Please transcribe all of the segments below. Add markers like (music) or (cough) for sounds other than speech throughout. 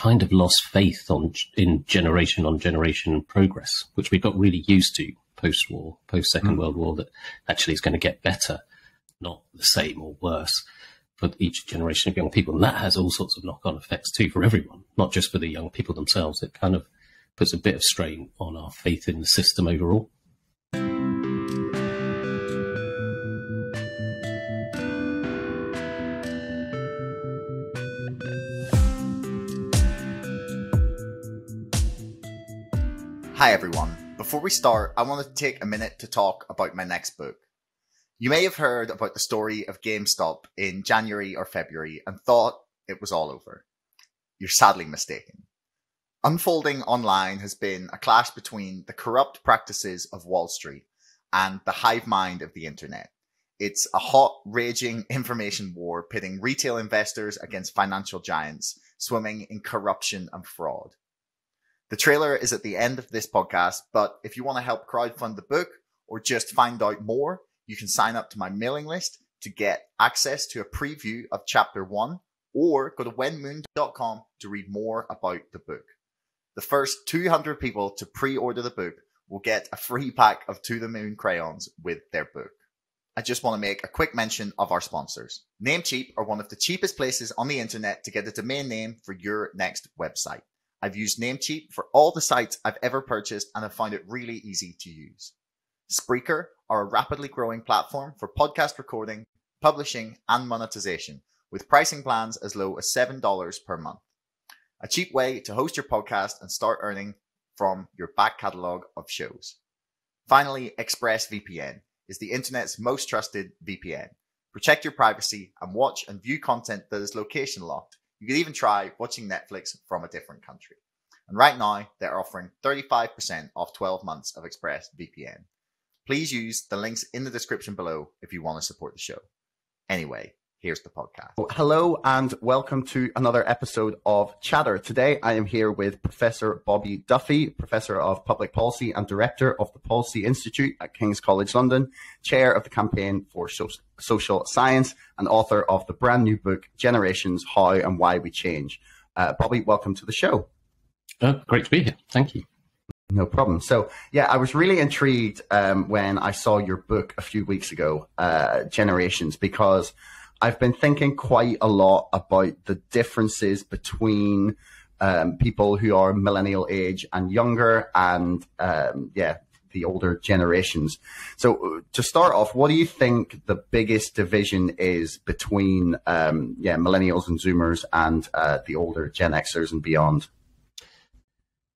kind of lost faith on in generation on generation progress, which we got really used to post war, post Second mm. World War, that actually is going to get better, not the same or worse for each generation of young people. And that has all sorts of knock on effects too for everyone, not just for the young people themselves. It kind of puts a bit of strain on our faith in the system overall. Hi everyone. Before we start, I want to take a minute to talk about my next book. You may have heard about the story of GameStop in January or February and thought it was all over. You're sadly mistaken. Unfolding online has been a clash between the corrupt practices of Wall Street and the hive mind of the internet. It's a hot, raging (laughs) information war pitting retail investors against financial giants swimming in corruption and fraud. The trailer is at the end of this podcast, but if you want to help crowdfund the book or just find out more, you can sign up to my mailing list to get access to a preview of chapter one or go to wen-moon.com to read more about the book. The first 200 people to pre-order the book will get a free pack of To the Moon crayons with their book. I just want to make a quick mention of our sponsors. Namecheap are one of the cheapest places on the internet to get a domain name for your next website. I've used Namecheap for all the sites I've ever purchased and have found it really easy to use. Spreaker are a rapidly growing platform for podcast recording, publishing, and monetization with pricing plans as low as $7 per month. A cheap way to host your podcast and start earning from your back catalog of shows. Finally, ExpressVPN is the internet's most trusted VPN. Protect your privacy and watch and view content that is location locked you could even try watching Netflix from a different country. And right now, they're offering 35% off 12 months of ExpressVPN. Please use the links in the description below if you want to support the show. Anyway, here's the podcast. Hello and welcome to another episode of Chatter. Today I am here with Professor Bobby Duffy, Professor of Public Policy and Director of the Policy Institute at King's College London, Chair of the Campaign for Social Science, and author of the brand new book Generations How and Why We Change. Uh, Bobby, welcome to the show. Oh, great to be here. Thank you. No problem. So, yeah, I was really intrigued um, when I saw your book a few weeks ago, uh, Generations, because I've been thinking quite a lot about the differences between um, people who are millennial age and younger, and um, yeah, the older generations. So to start off, what do you think the biggest division is between um, yeah millennials and Zoomers and uh, the older Gen Xers and beyond?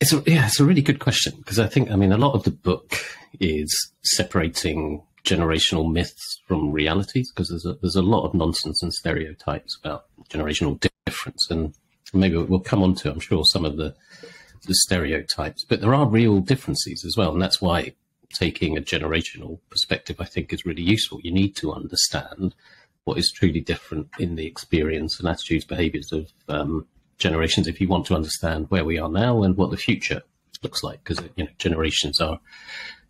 It's a, yeah, it's a really good question because I think I mean a lot of the book is separating generational myths from realities because there's a, there's a lot of nonsense and stereotypes about generational difference and maybe we'll come on to I'm sure some of the the stereotypes. But there are real differences as well and that's why taking a generational perspective I think is really useful. You need to understand what is truly different in the experience and attitudes behaviors of um, generations if you want to understand where we are now and what the future looks like because you know generations are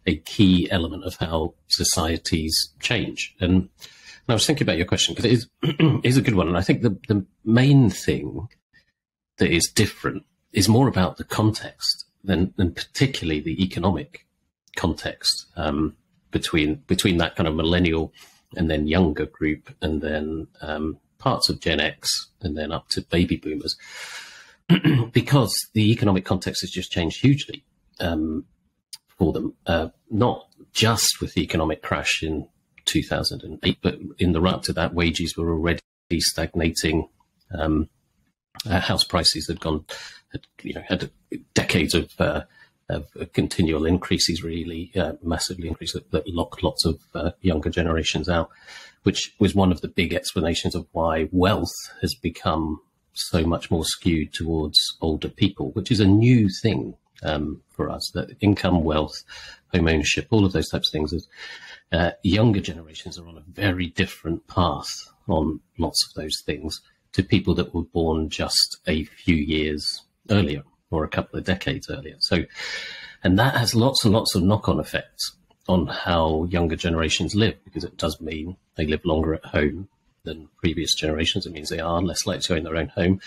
a key element of how societies change. And, and I was thinking about your question because it is, (clears throat) is a good one. And I think the, the main thing that is different is more about the context than, than particularly the economic context um, between between that kind of millennial and then younger group and then um, parts of Gen X and then up to baby boomers (clears throat) because the economic context has just changed hugely. Um, for them, uh, not just with the economic crash in 2008, but in the run up to that, wages were already stagnating. Um, uh, house prices had gone, had, you know, had decades of, uh, of continual increases, really uh, massively increased that, that, locked lots of uh, younger generations out, which was one of the big explanations of why wealth has become so much more skewed towards older people, which is a new thing um, for us that income, wealth, home ownership, all of those types of things. Is, uh, younger generations are on a very different path on lots of those things to people that were born just a few years earlier or a couple of decades earlier. So, and that has lots and lots of knock on effects on how younger generations live because it does mean they live longer at home. than previous generations. It means they are less likely to own their own home.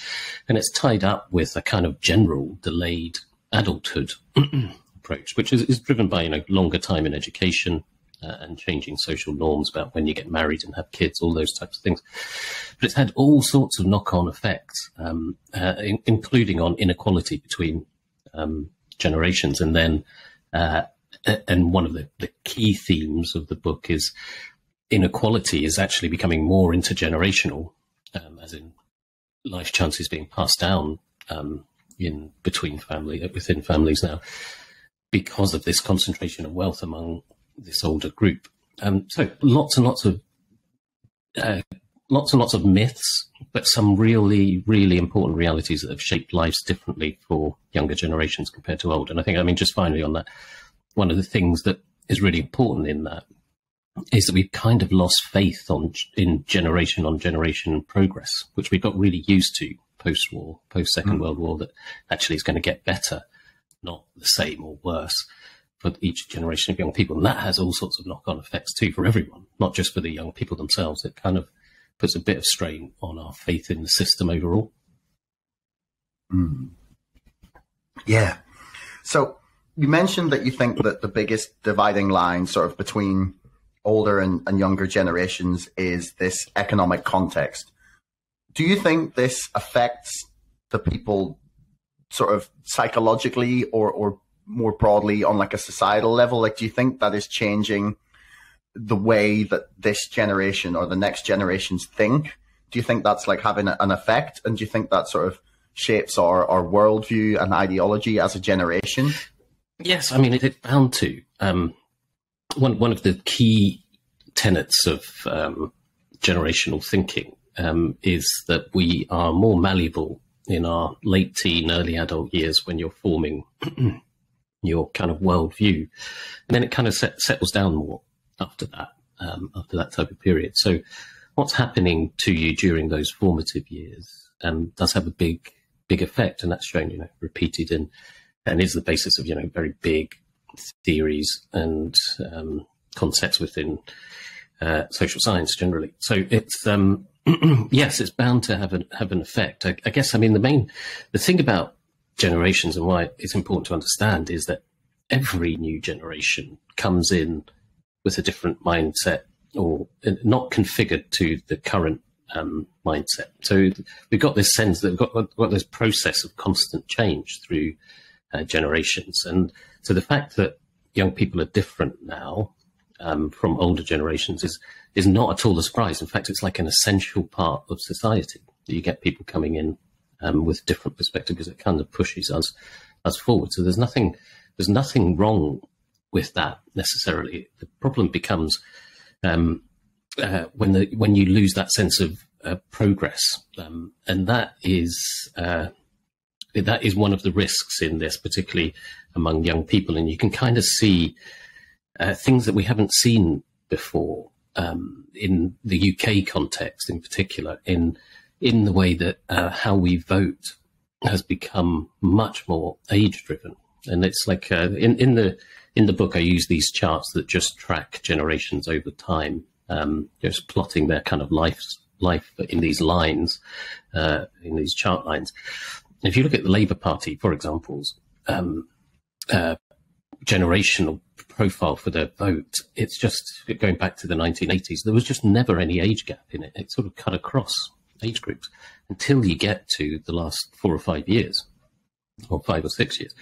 And it's tied up with a kind of general delayed adulthood (clears throat) approach, which is, is driven by, you know, longer time in education, uh, and changing social norms about when you get married and have kids, all those types of things. But it's had all sorts of knock-on effects, um, uh, in, including on inequality between um, generations. And then, uh, and one of the, the key themes of the book is inequality is actually becoming more intergenerational, um, as in life chances being passed down um, in between family within families now because of this concentration of wealth among this older group. Um, so lots and lots of uh, lots and lots of myths, but some really, really important realities that have shaped lives differently for younger generations compared to old. And I think, I mean, just finally on that, one of the things that is really important in that is that we've kind of lost faith on in generation on generation progress, which we got really used to post war, post Second mm. World War, that actually is going to get better, not the same or worse for each generation of young people. And that has all sorts of knock on effects too for everyone, not just for the young people themselves. It kind of puts a bit of strain on our faith in the system overall. Mm. Yeah. So you mentioned that you think that the biggest dividing line sort of between older and, and younger generations is this economic context. Do you think this affects the people sort of psychologically or, or more broadly on like a societal level? Like, do you think that is changing the way that this generation or the next generations think? Do you think that's like having an effect? And do you think that sort of shapes our, our worldview and ideology as a generation? Yes, I mean, it's bound to. Um, one, one of the key tenets of um, generational thinking um, is that we are more malleable in our late teen, early adult years when you're forming (clears throat) your kind of worldview. And then it kind of set, settles down more after that, um, after that type of period. So what's happening to you during those formative years um, does have a big, big effect. And that's shown, you know, repeated in, and is the basis of, you know, very big theories and um, concepts within uh, social science generally. So it's, um, (clears throat) yes, it's bound to have an, have an effect. I, I guess, I mean, the main, the thing about generations and why it's important to understand is that every new generation comes in with a different mindset or not configured to the current um, mindset. So we've got this sense that we've got, we've got this process of constant change through uh, generations. And so the fact that young people are different now um, from older generations is, is not at all a surprise. In fact, it's like an essential part of society. You get people coming in um, with different perspectives because it kind of pushes us us forward. So there's nothing there's nothing wrong with that necessarily. The problem becomes um, uh, when the when you lose that sense of uh, progress, um, and that is uh, that is one of the risks in this, particularly among young people. And you can kind of see uh, things that we haven't seen before um, in the UK context, in particular, in in the way that uh, how we vote has become much more age driven. And it's like uh, in, in the in the book, I use these charts that just track generations over time, um, just plotting their kind of life life in these lines, uh, in these chart lines. If you look at the Labour Party, for examples, um, uh, generational profile for their vote, it's just going back to the 1980s. There was just never any age gap in it. It sort of cut across age groups until you get to the last four or five years, or five or six years.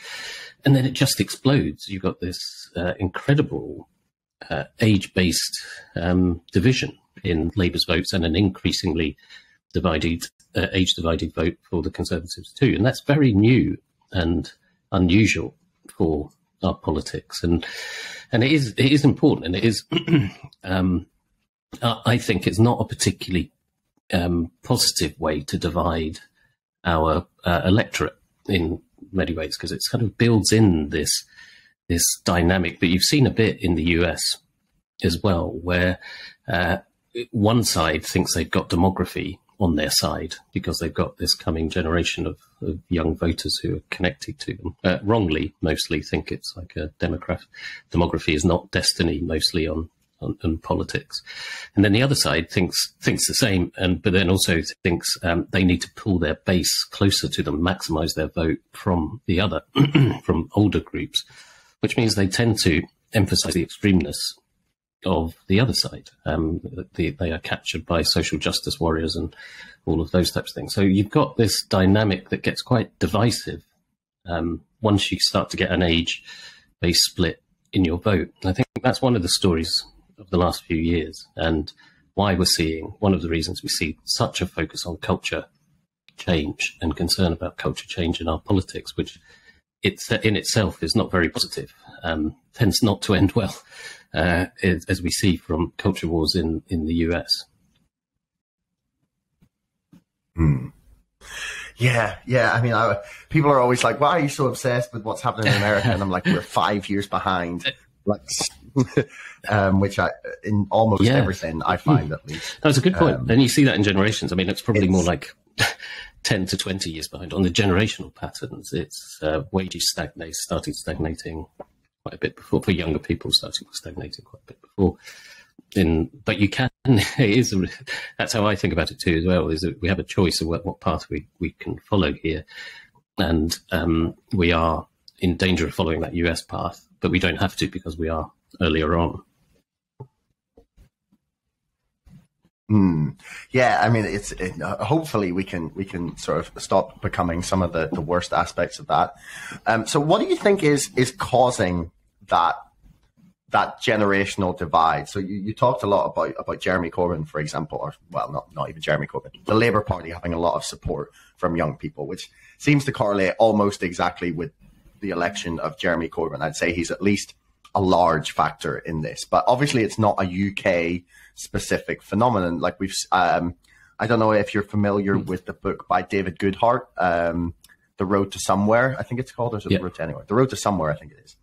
And then it just explodes. You've got this uh, incredible uh, age based um, division in Labour's votes and an increasingly divided, uh, age divided vote for the Conservatives too. And that's very new and unusual for our politics. And and it is it is important and it is (clears throat) um, I think it's not a particularly um, positive way to divide our uh, electorate in many ways because it's kind of builds in this this dynamic that you've seen a bit in the US as well, where uh, one side thinks they've got demography on their side because they've got this coming generation of, of young voters who are connected to them. Uh, wrongly, mostly think it's like a demograph. Demography is not destiny, mostly on and, and, politics. And then the other side thinks thinks the same, and but then also thinks um, they need to pull their base closer to them, maximise their vote from the other, (clears throat) from older groups, which means they tend to emphasise the extremeness of the other side. Um, the, they are captured by social justice warriors and all of those types of things. So you've got this dynamic that gets quite divisive um, once you start to get an age-based split in your vote. I think that's one of the stories of the last few years and why we're seeing one of the reasons we see such a focus on culture change and concern about culture change in our politics, which it's in itself is not very positive, um, tends not to end well, uh, as we see from culture wars in, in the US. Hmm. Yeah, yeah. I mean, I, people are always like, "Why are you so obsessed with what's happening in America?" And I'm like, "We're five years behind." (laughs) Like, (laughs) um, which I in almost yeah. everything I find at least. That's a good point, um, and you see that in generations. I mean, it's probably it's, more like (laughs) ten to twenty years behind on the generational patterns. It's uh, wages stagnate, started stagnating quite a bit before for younger people, starting stagnating quite a bit before in, but you can, (laughs) it is, that's how I think about it too as well, is that we have a choice of what, what path we, we can follow here. And um, we are in danger of following that US path, but we don't have to because we are earlier on. Hmm. Yeah, I mean, it's it, uh, hopefully we can we can sort of stop becoming some of the, the worst aspects of that. Um, so, what do you think is is causing that that generational divide. So you, you talked a lot about about Jeremy Corbyn, for example, or well, not not even Jeremy Corbyn, the Labour Party having a lot of support from young people, which seems to correlate almost exactly with the election of Jeremy Corbyn. I'd say he's at least a large factor in this, but obviously it's not a UK specific phenomenon. Like we've, um, I don't know if you're familiar with the book by David Goodhart, um, "The Road to Somewhere." I think it's called, or is it yeah. "The Road to Anywhere"? "The Road to Somewhere," I think it is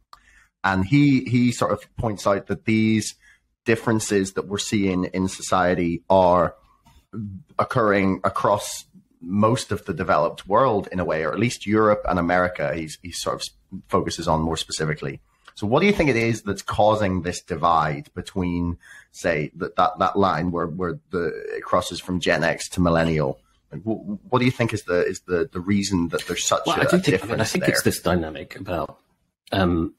and he he sort of points out that these differences that we're seeing in society are occurring across most of the developed world in a way, or at least Europe and America. He's he sort of focuses on more specifically. So, what do you think it is that's causing this divide between, say, that that, that line where where the it crosses from Gen X to millennial? What do you think is the is the, the reason that there's such well, a, I think, difference? I, mean, I think there? it's this dynamic about um,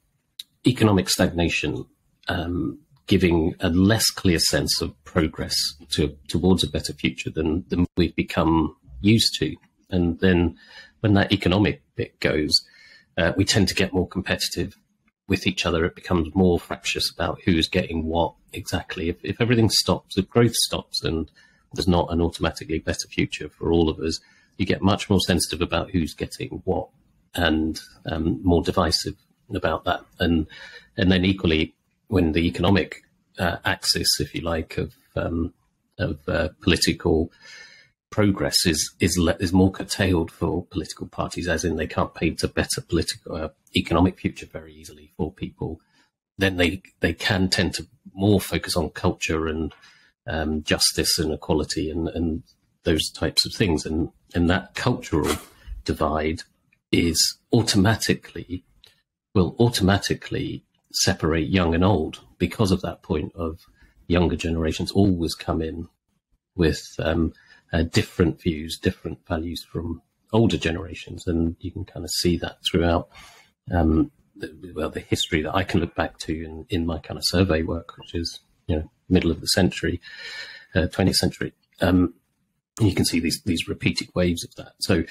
economic stagnation um, giving a less clear sense of progress to, towards a better future than, than we've become used to. And then when that economic bit goes, uh, we tend to get more competitive with each other. It becomes more fractious about who's getting what exactly. If, if everything stops, if growth stops and there's not an automatically better future for all of us, you get much more sensitive about who's getting what and um, more divisive about that. And and then equally, when the economic uh, axis, if you like, of um, of uh, political progress is is is more curtailed for political parties, as in they can't paint a better political uh, economic future very easily for people. Then they they can tend to more focus on culture and um, justice and equality and, and those types of things, and and that cultural divide is automatically will automatically separate young and old because of that point of younger generations always come in with um, uh, different views, different values from older generations, and you can kind of see that throughout. Um, the, well, the history that I can look back to in, in my kind of survey work, which is you know middle of the century, uh, 20th century. Um, you can see these these repeated waves of that. So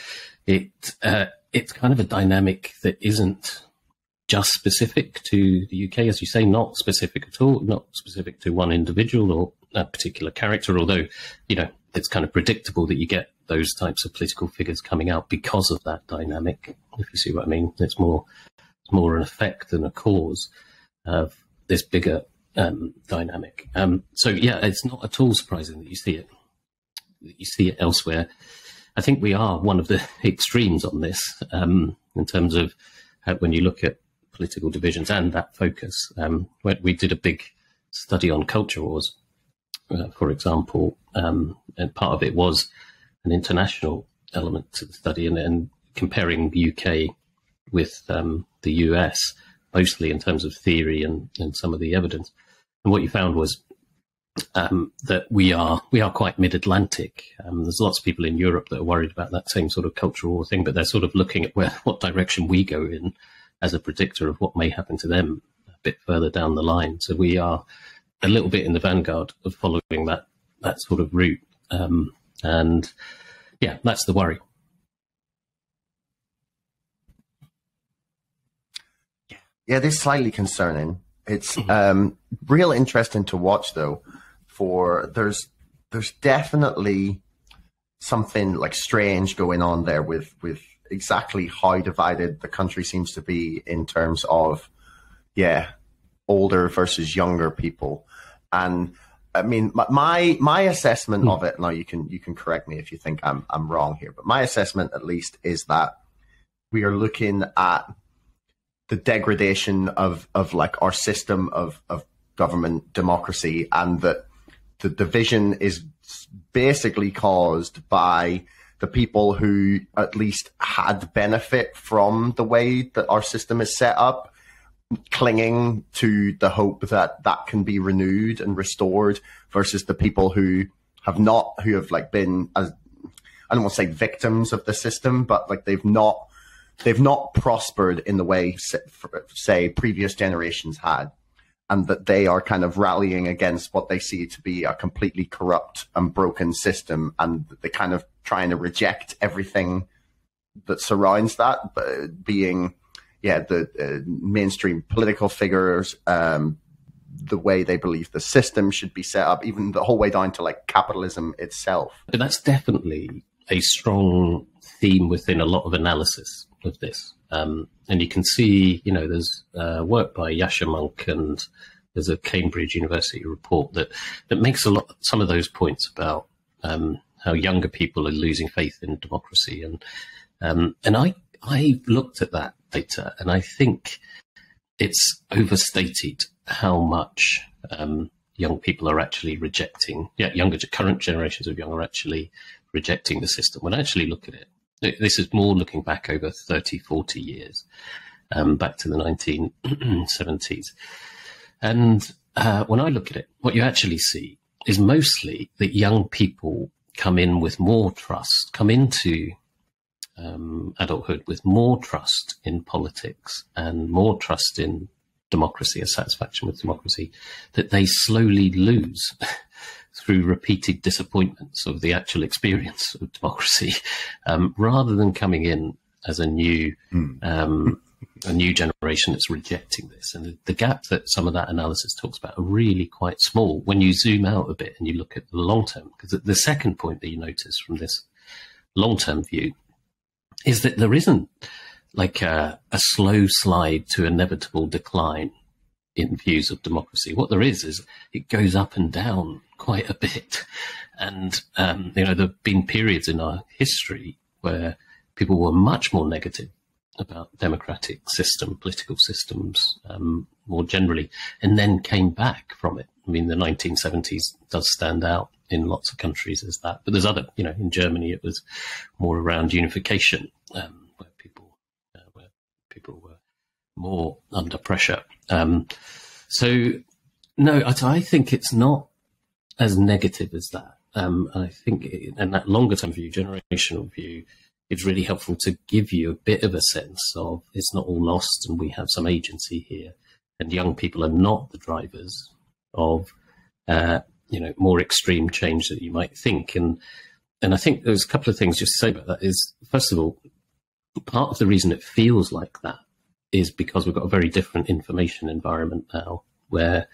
it uh, it's kind of a dynamic that isn't just specific to the UK, as you say, not specific at all, not specific to one individual or a particular character, although, you know, it's kind of predictable that you get those types of political figures coming out because of that dynamic, if you see what I mean. It's more, it's more an effect than a cause of this bigger um, dynamic. Um, so, yeah, it's not at all surprising that you see it. You see it elsewhere. I think we are one of the (laughs) extremes on this um, in terms of when you look at political divisions and that focus. Um, we did a big study on culture wars, uh, for example, um, and part of it was an international element to the study and, and comparing the UK with um, the US, mostly in terms of theory and, and some of the evidence. And what you found was um, that we are we are quite mid-Atlantic. Um, there's lots of people in Europe that are worried about that same sort of cultural thing, but they're sort of looking at where (laughs) what direction we go in as a predictor of what may happen to them a bit further down the line. So we are a little bit in the vanguard of following that that sort of route, um, and yeah, that's the worry. Yeah, this is slightly concerning. It's mm-hmm. um, real interesting to watch though. For there's there's definitely something like strange going on there with with exactly how divided the country seems to be in terms of yeah older versus younger people and I mean, my my assessment of it. Now you can you can correct me if you think I'm I'm wrong here, but my assessment at least is that we are looking at the degradation of of like our system of of government democracy, and that the division is basically caused by the people who at least had benefit from the way that our system is set up clinging to the hope that that can be renewed and restored versus the people who have not who have like been as I don't want to say victims of the system, but like they've not they've not prospered in the way, say, previous generations had, and that they are kind of rallying against what they see to be a completely corrupt and broken system, and they're kind of trying to reject everything that surrounds that, but being, yeah, the uh, mainstream political figures, um, the way they believe the system should be set up, even the whole way down to like capitalism itself. But that's definitely a strong theme within a lot of analysis of this. Um, and you can see, you know, there's uh, work by Yascha Mounk and there's a Cambridge University report that, that makes a lot, some of those points about um, how younger people are losing faith in democracy. And, um, and I, I looked at that data and I think it's overstated how much um, young people are actually rejecting, yeah, younger, current generations of young are actually rejecting the system. When I actually look at it, this is more looking back over 30, 40 years, um, back to the 1970s. (clears throat) And uh, when I look at it, what you actually see is mostly that young people come in with more trust, come into um, adulthood with more trust in politics and more trust in democracy, a satisfaction with democracy, that they slowly lose (laughs) through repeated disappointments of the actual experience of democracy, (laughs) um, rather than coming in as a new mm. um, a new generation that's rejecting this. And the, the, gap that some of that analysis talks about are really quite small when you zoom out a bit and you look at the long term. Because the second point that you notice from this long term view is that there isn't like a, a slow slide to inevitable decline in views of democracy. What there is is it goes up and down quite a bit, and um, you know there have been periods in our history where people were much more negative about democratic system, political systems um, more generally, and then came back from it. I mean, the 1970s does stand out in lots of countries as that, but there's other, you know, in Germany it was more around unification, um, where people uh, where people were more under pressure. Um, so, no, I, I, think it's not as negative as that. Um, I think, and that longer term view, generational view, it's really helpful to give you a bit of a sense of it's not all lost and we have some agency here. And young people are not the drivers of, uh, you know, more extreme change that you might think. And and I think there's a couple of things just to say about that is, first of all, part of the reason it feels like that is because we've got a very different information environment now where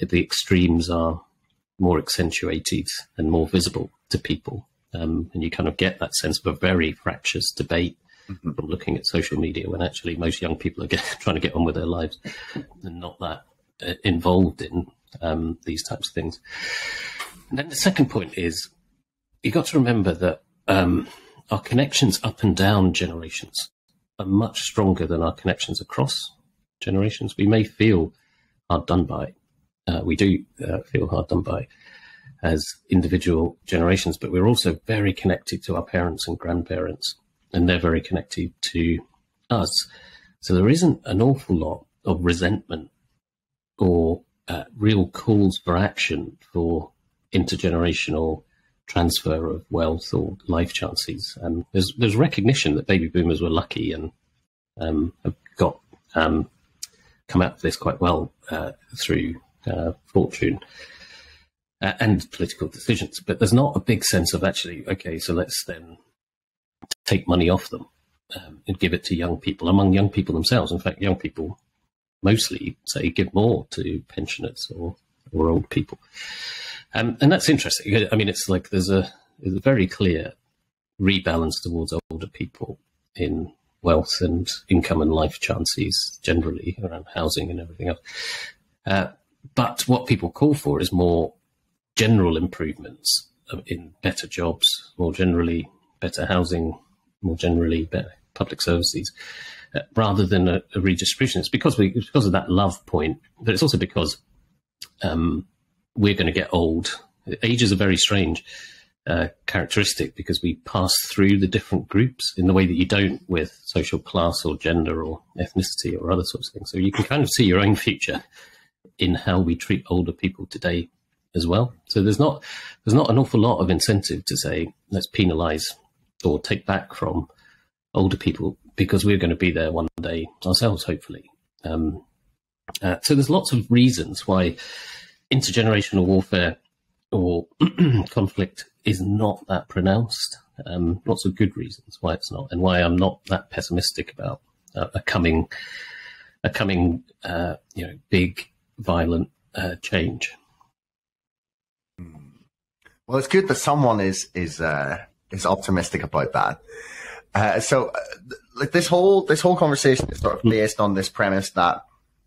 the extremes are more accentuated and more visible to people. Um, and you kind of get that sense of a very fractious debate mm-hmm. from looking at social media when actually most young people are get, (laughs) trying to get on with their lives and not that uh, involved in um, these types of things. And then the second point is you've got to remember that um, our connections up and down generations are much stronger than our connections across generations. We may feel hard done by. Uh, we do uh, feel hard done by as individual generations, but we're also very connected to our parents and grandparents, and they're very connected to us. So there isn't an awful lot of resentment or uh, real calls for action for intergenerational transfer of wealth or life chances. Um, there's there's recognition that baby boomers were lucky and um, have got um, come out of this quite well uh, through uh, fortune uh, and political decisions. But there's not a big sense of actually, okay, so let's then take money off them um, and give it to young people among young people themselves. In fact, young people mostly say give more to pensioners or, or old people. Um, and that's interesting. I mean, it's like there's a, there's a very clear rebalance towards older people in wealth and income and life chances generally around housing and everything else. Uh, but what people call for is more general improvements in better jobs, more generally better housing, more generally better public services, uh, rather than a, a, redistribution. It's because we it's because of that love point, but it's also because um, we're going to get old. Age is a very strange uh, characteristic because we pass through the different groups in the way that you don't with social class or gender or ethnicity or other sorts of things. So you can kind of see your own future in how we treat older people today as well. So there's not there's not an awful lot of incentive to say let's penalise or take back from older people because we're going to be there one day ourselves, hopefully. Um, uh, so there's lots of reasons why intergenerational warfare or (clears throat) conflict is not that pronounced. Um, lots of good reasons why it's not, and why I'm not that pessimistic about uh, a coming, a coming, uh, you know, big violent uh, change. Well, it's good that someone is is uh, is optimistic about that. Uh, so, uh, like this whole this whole conversation is sort of hmm. based on this premise that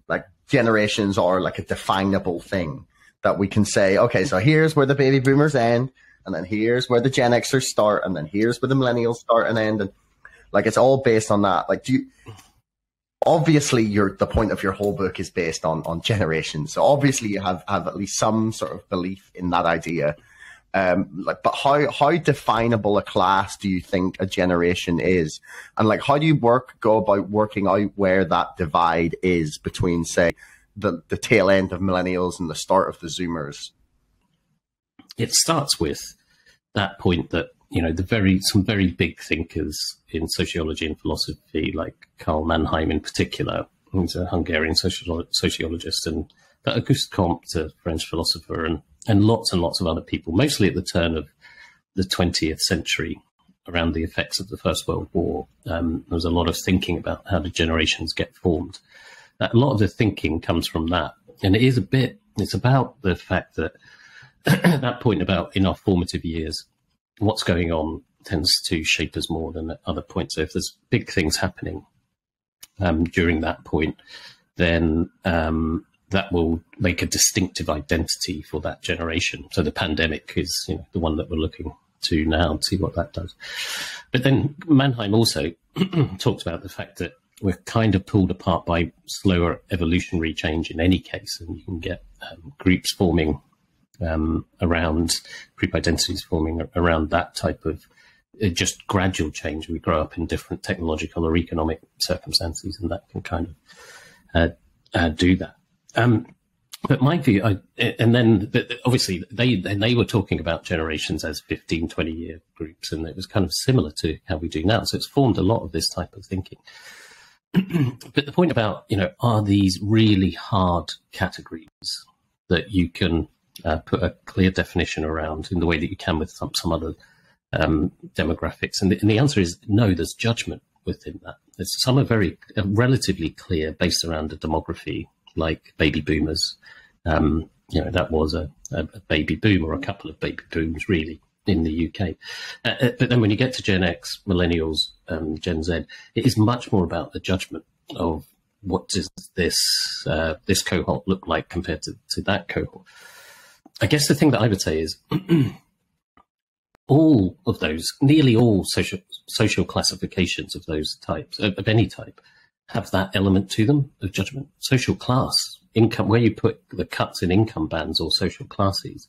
like generations are like a definable thing that we can say, okay, so here's where the baby boomers end, and then here's where the Gen Xers start, and then here's where the millennials start and end, and like it's all based on that. Like, do you? Obviously, your the point of your whole book is based on on generations. So obviously, you have have at least some sort of belief in that idea. Um, like, but how how definable a class do you think a generation is, and like how do you work go about working out where that divide is between, say, the the tail end of millennials and the start of the Zoomers? It starts with that point that you know the very some very big thinkers in sociology and philosophy, like Karl Mannheim in particular, who's a Hungarian sociologist, and Auguste Comte, a French philosopher, and and lots and lots of other people, mostly at the turn of the 20th century, around the effects of the First World War. Um, there was a lot of thinking about how the generations get formed. Uh, a lot of the thinking comes from that. And it is a bit, it's about the fact that at (clears throat) that point about in our formative years, what's going on tends to shape us more than at other points. So if there's big things happening um, during that point, then um, that will make a distinctive identity for that generation. So the pandemic is you know, the one that we're looking to now to see what that does. But then Mannheim also (clears throat) talked about the fact that we're kind of pulled apart by slower evolutionary change in any case, and you can get um, groups forming um, around group identities forming around that type of uh, just gradual change. We grow up in different technological or economic circumstances, and that can kind of uh, uh, do that. Um, but my view, I, and then obviously they they were talking about generations as 15, 20 year groups, and it was kind of similar to how we do now. So it's formed a lot of this type of thinking. But the point about, you know, are these really hard categories that you can uh, put a clear definition around in the way that you can with some, some other um, demographics? And the, and the, answer is no, there's judgment within that. There's, some are very uh, relatively clear based around a demography like baby boomers. Um, you know, that was a, a, baby boom or a couple of baby booms, really, in the UK. Uh, uh, but then when you get to Gen X, millennials, um, Gen Z, it is much more about the judgment of what does this uh, this cohort look like compared to, to that cohort. I guess the thing that I would say is (clears throat) all of those, nearly all social social classifications of those types of, of any type, have that element to them of judgment. Social class, income, where you put the cuts in income bands or social classes,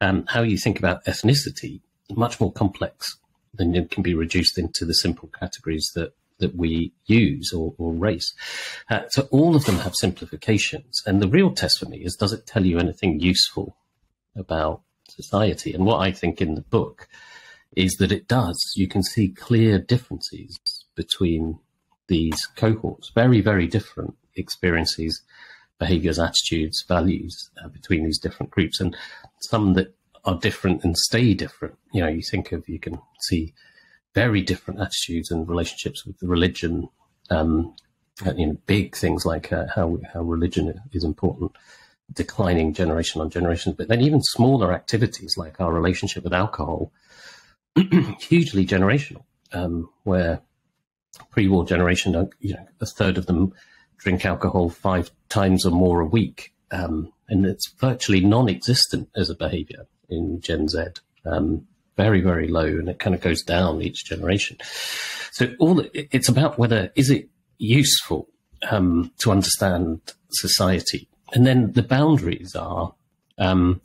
um, how you think about ethnicity, much more complex than it can be reduced into the simple categories that that we use or, or race. Uh, so all of them have simplifications. And the real test for me is does it tell you anything useful about society? And what I think in the book is that it does. You can see clear differences between these cohorts, very, very different experiences, behaviors, attitudes, values uh, between these different groups, and some that are different and stay different. You know, you think of, you can see very different attitudes and relationships with religion. Um, you know, big things like uh, how how religion is important, declining generation on generation, but then even smaller activities like our relationship with alcohol, (clears throat) hugely generational, um, where pre-war generation, uh, you know, a third of them drink alcohol five times or more a week, um, and it's virtually non-existent as a behaviour in Gen Z. Um, very, very low, and it kind of goes down each generation. So all it's about whether is it useful um, to understand society, and then the boundaries are. Um,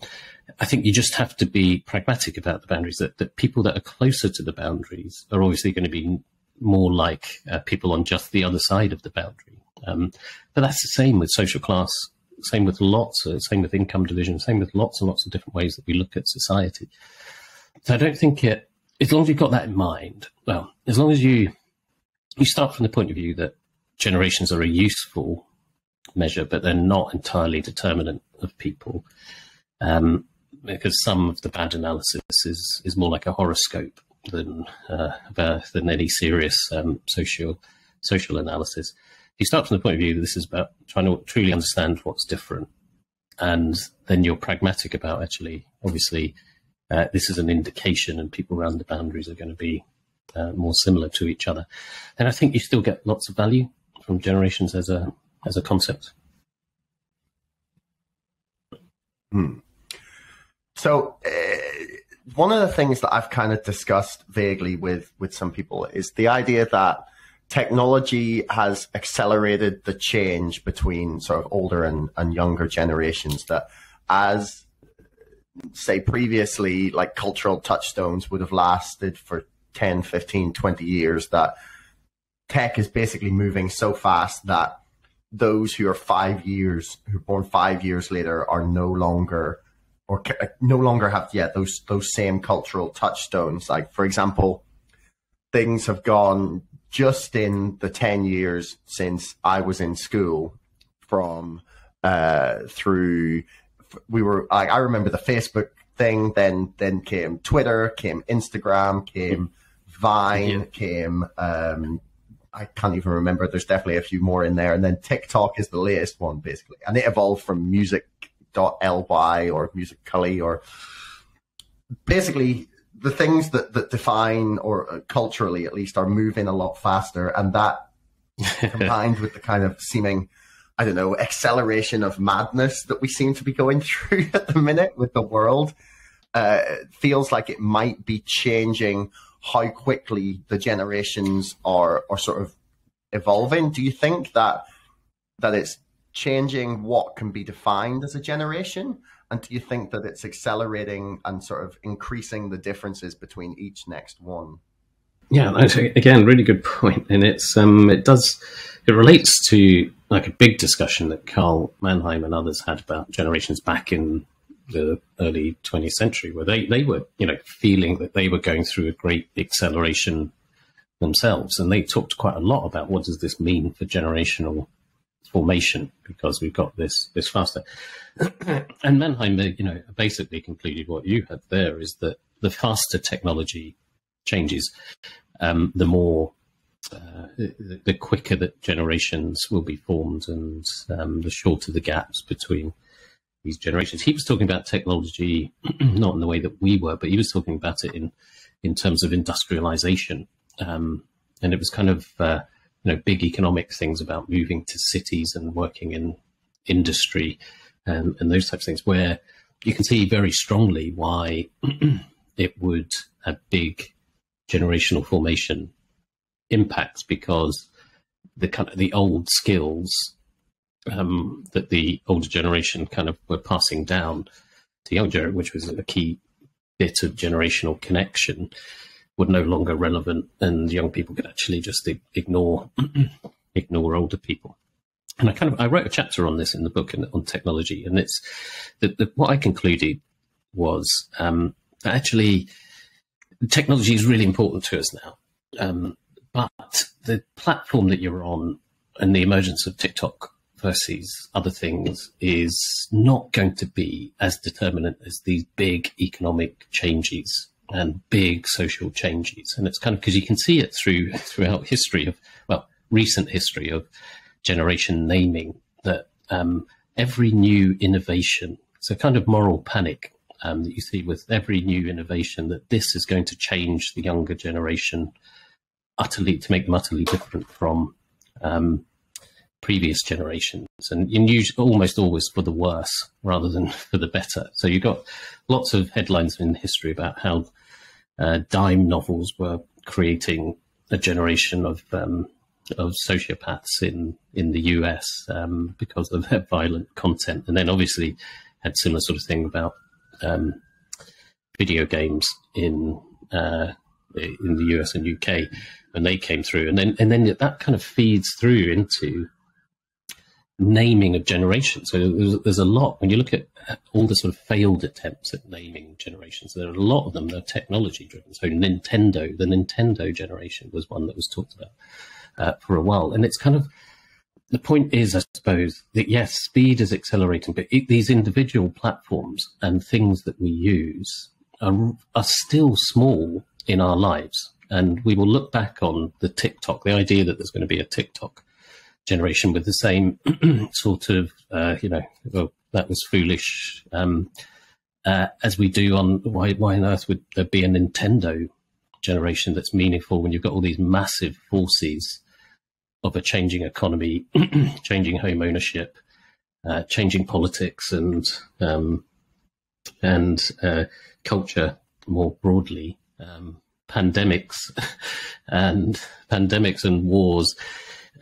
I think you just have to be pragmatic about the boundaries. That, that people that are closer to the boundaries are obviously going to be more like uh, people on just the other side of the boundary. Um, but that's the same with social class, same with lots, of, same with income division, same with lots and lots of different ways that we look at society. So I don't think it, as long as you've got that in mind, well, as long as you, you start from the point of view that generations are a useful measure, but they're not entirely determinant of people. Um, because some of the bad analysis is, is more like a horoscope than uh, than any serious um, social social analysis. You start from the point of view that this is about trying to truly understand what's different, and then you're pragmatic about actually, obviously, uh, this is an indication, and people around the boundaries are going to be uh, more similar to each other. And I think you still get lots of value from generations as a as a concept. Hmm. So, uh, one of the things that I've kind of discussed vaguely with with some people is the idea that technology has accelerated the change between sort of older and, and younger generations. That as say previously like cultural touchstones would have lasted for 10 15 20 years that tech is basically moving so fast that those who are five years who are born five years later are no longer or no longer have yet those those same cultural touchstones like for example things have gone just in the 10 years since i was in school from uh, through we were I, I remember the Facebook thing. Then then came Twitter, came Instagram, came Vine, yeah. came um, I can't even remember. There's definitely a few more in there, and then TikTok is the latest one basically, and it evolved from music.ly or Musical.ly or basically the things that, that define or uh, culturally at least are moving a lot faster and that (laughs) combined with the kind of seeming I don't know, acceleration of madness that we seem to be going (laughs) through at the minute with the world uh, feels like it might be changing how quickly the generations are are sort of evolving. Do you think that that it's changing what can be defined as a generation? And do you think that it's accelerating and sort of increasing the differences between each next one? Yeah, again, really good point, and it's um, it does it relates to like a big discussion that Karl Mannheim and others had about generations back in the early 20th century, where they, they were, you know, feeling that they were going through a great acceleration themselves. And they talked quite a lot about what does this mean for generational formation because we've got this this faster. (clears throat) and Mannheim, you know, basically concluded what you had there is that the faster technology changes, um, the more uh, the, the, quicker that generations will be formed and um, the shorter the gaps between these generations. He was talking about technology, (clears throat) not in the way that we were, but he was talking about it in, in terms of industrialization. Um, and it was kind of, uh, you know, big economic things about moving to cities and working in industry um, and those types of things where you can see very strongly why (clears throat) it would have big generational formation impacts because the kind of the old skills um, that the older generation kind of were passing down to younger, which was a key bit of generational connection, were no longer relevant, and young people could actually just ignore (clears throat) ignore older people. And I kind of I wrote a chapter on this in the book in, on technology, and it's the, what I concluded was um, actually technology is really important to us now, um, but the platform that you're on and the emergence of TikTok versus other things is not going to be as determinant as these big economic changes and big social changes. And it's kind of because you can see it through throughout history of well, recent history of generation naming that um, every new innovation, it's a kind of moral panic um, that you see with every new innovation that this is going to change the younger generation utterly to make them utterly different from um, previous generations, and usually, almost always for the worse rather than (laughs) for the better. So you've got lots of headlines in history about how uh, dime novels were creating a generation of um, of sociopaths in in the US um, because of their violent content, and then obviously had similar sort of thing about um, video games in uh, in the US and UK when they came through, and then and then that kind of feeds through into naming of generations. So there's, there's, a lot when you look at all the sort of failed attempts at naming generations. There are a lot of them that are technology driven. So Nintendo, the Nintendo generation was one that was talked about uh, for a while, and it's kind of the point is, I suppose, that yes, speed is accelerating, but it, these individual platforms and things that we use are, are still small in our lives. And we will look back on the TikTok, the idea that there's going to be a TikTok generation with the same (clears throat) sort of, uh, you know, well, that was foolish, um, uh, as we do on why, why on earth would there be a Nintendo generation that's meaningful when you've got all these massive forces of a changing economy, (clears throat) changing home ownership, uh, changing politics and um, and uh, culture more broadly, um, pandemics (laughs) and pandemics and wars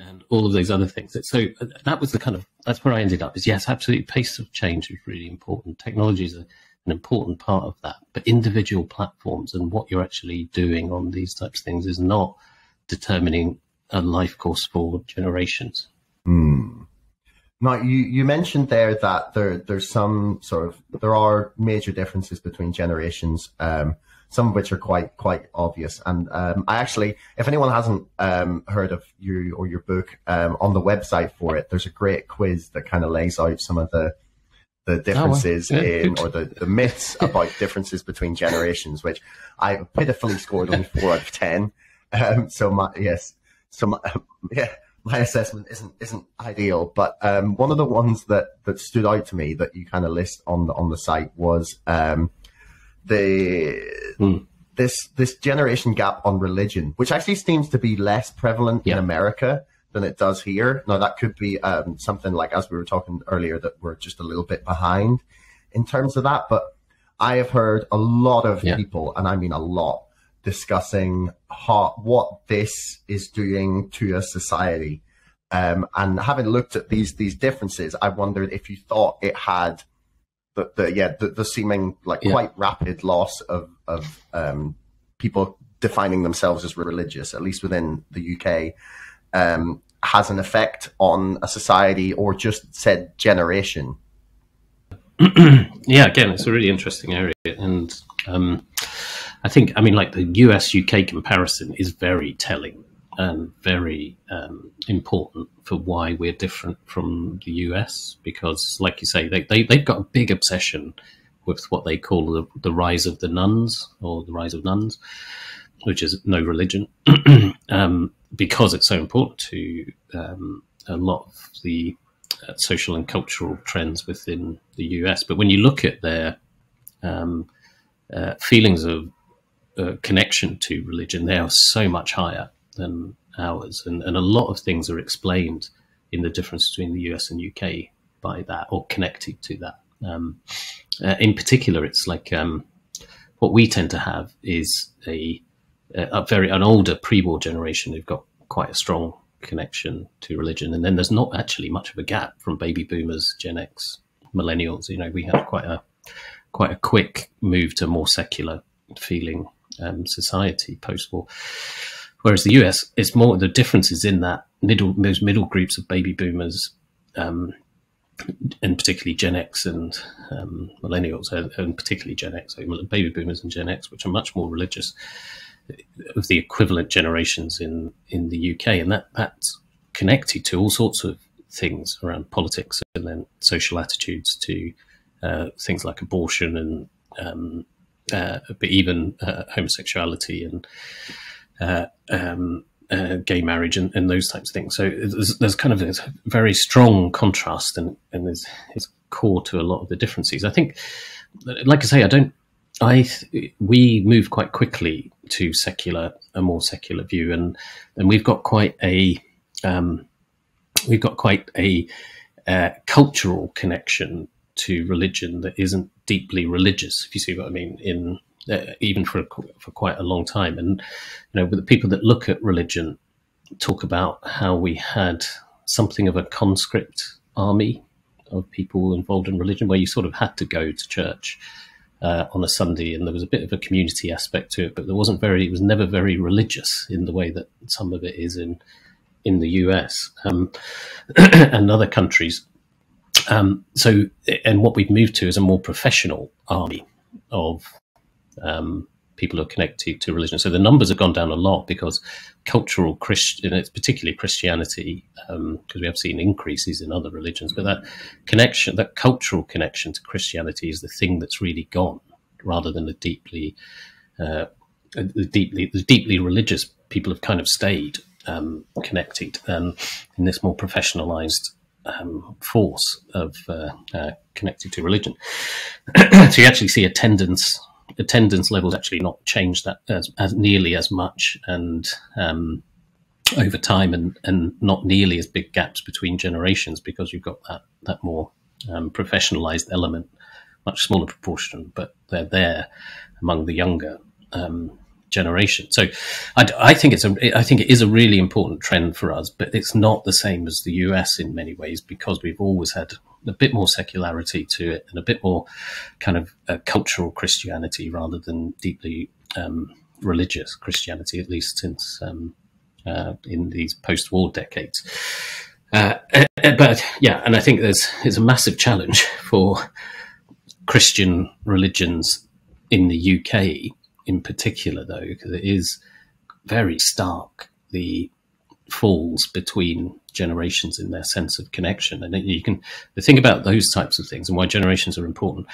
and all of those other things. So uh, that was the kind of that's where I ended up. Is yes, absolutely, pace of change is really important. Technology is a, an important part of that, but individual platforms and what you're actually doing on these types of things is not determining a life course for generations. Hmm. Now, you, you mentioned there that there there's some sort of there are major differences between generations. Um, some of which are quite quite obvious. And um, I actually, if anyone hasn't um, heard of you or your book, um, on the website for it, there's a great quiz that kind of lays out some of the the differences oh, well. yeah, in or the, the myths (laughs) about differences between generations, which I pitifully scored only four out of ten. Um, so my yes, so my, yeah, my assessment isn't isn't ideal. But um, one of the ones that that stood out to me that you kind of list on the on the site was um, the mm. this this generation gap on religion, which actually seems to be less prevalent yeah. in America than it does here. Now that could be um, something like as we were talking earlier that we're just a little bit behind in terms of that. But I have heard a lot of yeah. people, and I mean a lot, discussing how, what this is doing to a society. Um, and having looked at these these differences, I wondered if you thought it had the, the yeah the, the seeming like yeah. quite rapid loss of of um, people defining themselves as religious, at least within the UK, um, has an effect on a society or just said generation. yeah, again, it's a really interesting area, and um, I think I mean like the US UK comparison is very telling and very um, important for why we're different from the US because, like you say, they, they, they've got a big obsession with what they call the, the rise of the nones or the rise of nones, which is no religion, (clears throat) um, because it's so important to um, a lot of the uh, social and cultural trends within the US. But when you look at their um, uh, feelings of uh, connection to religion, they are so much higher than ours. And, and a lot of things are explained in the difference between the US and UK by that or connected to that. Um, uh, in particular, it's like um, what we tend to have is a, a very an older pre-war generation who've got quite a strong connection to religion, and then there's not actually much of a gap from baby boomers, Gen X, millennials. You know, we had quite a quite a quick move to more secular feeling um, society post war. Whereas the US, it's more the differences in that middle those middle groups of baby boomers, um, and particularly Gen X and um, millennials, and, particularly Gen X, baby boomers and Gen X, which are much more religious of the equivalent generations in in the UK, and that that's connected to all sorts of things around politics and then social attitudes to uh, things like abortion and um, uh, but even uh, homosexuality and um, uh, gay marriage and, and, those types of things. So there's, there's kind of this very strong contrast and, and there's, it's core to a lot of the differences. I think, like I say, I don't, I, we move quite quickly to secular, a more secular view and, and we've got quite a, um, we've got quite a uh, cultural connection to religion that isn't deeply religious, if you see what I mean, in uh, even for for quite a long time. And you know, the people that look at religion talk about how we had something of a conscript army of people involved in religion, where you sort of had to go to church uh, on a Sunday, and there was a bit of a community aspect to it, but there wasn't very. It was never very religious in the way that some of it is in in the US um, (clears throat) and other countries. Um, so, and what we've moved to is a more professional army of um, people who are connected to religion. So the numbers have gone down a lot because cultural Christian, it's particularly Christianity, because um, we have seen increases in other religions, but that connection, that cultural connection to Christianity is the thing that's really gone, rather than the deeply, uh, the deeply, the deeply religious people have kind of stayed um, connected um, in this more professionalized um, force of uh, uh, connected to religion. (clears throat) so you actually see attendance attendance levels actually not change that as, as nearly as much and um, over time and, and not nearly as big gaps between generations because you've got that that more um, professionalized element much smaller proportion but they're there among the younger um, generation. So I, I, think it's a, I think it is a really important trend for us, but it's not the same as the US in many ways because we've always had a bit more secularity to it and a bit more kind of uh, cultural Christianity rather than deeply um, religious Christianity, at least since um, uh, in these post-war decades. Uh, uh but yeah, and I think there's it's a massive challenge for Christian religions in the UK in particular, though, because it is very stark the falls between generations in their sense of connection. And you can the thing about those types of things and why generations are important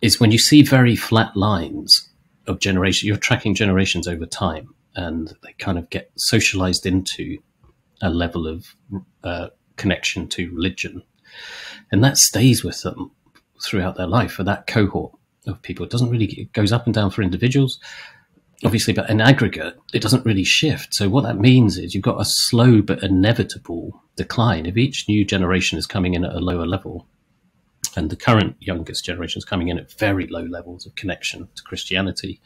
is when you see very flat lines of generation, you're tracking generations over time, and they kind of get socialized into a level of uh, connection to religion, and that stays with them throughout their life for that cohort of people. It doesn't really it goes up and down for individuals, obviously, but in aggregate, it doesn't really shift. So what that means is you've got a slow but inevitable decline. If each new generation is coming in at a lower level, and the current youngest generation is coming in at very low levels of connection to Christianity,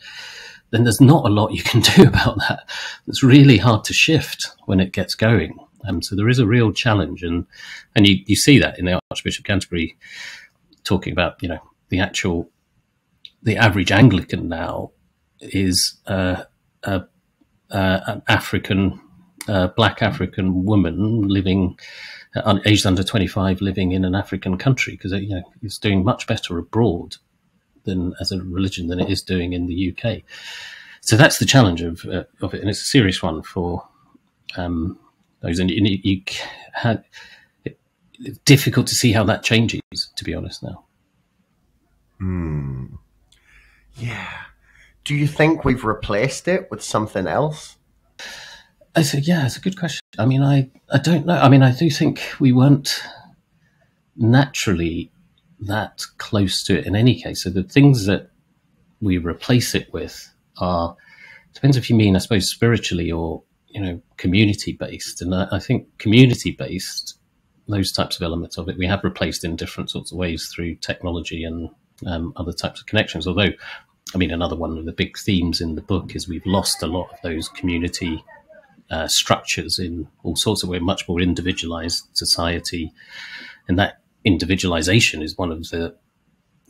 then there's not a lot you can (laughs) do about that. It's really hard to shift when it gets going. Um, so there is a real challenge, and and you, you see that in the Archbishop Canterbury talking about you know the actual the average Anglican now is a, an African, black African woman living, aged under 25, living in an African country because you know, it's doing much better abroad than as a religion than it is doing in the UK. So that's the challenge of, uh, of it, and it's a serious one for um, those. And you, you had, it's difficult to see how that changes, to be honest. Now. Hmm. Yeah. Do you think we've replaced it with something else? I said, yeah, it's a good question. I mean, I, I don't know. I mean, I do think we weren't naturally that close to it in any case. So the things that we replace it with are depends if you mean, I suppose, spiritually or you know, community based. And I, I think community based, those types of elements of it, we have replaced in different sorts of ways through technology and um, other types of connections. Although I mean, another one of the big themes in the book is we've lost a lot of those community uh, structures in all sorts of ways, much more individualized society. And that individualization is one of the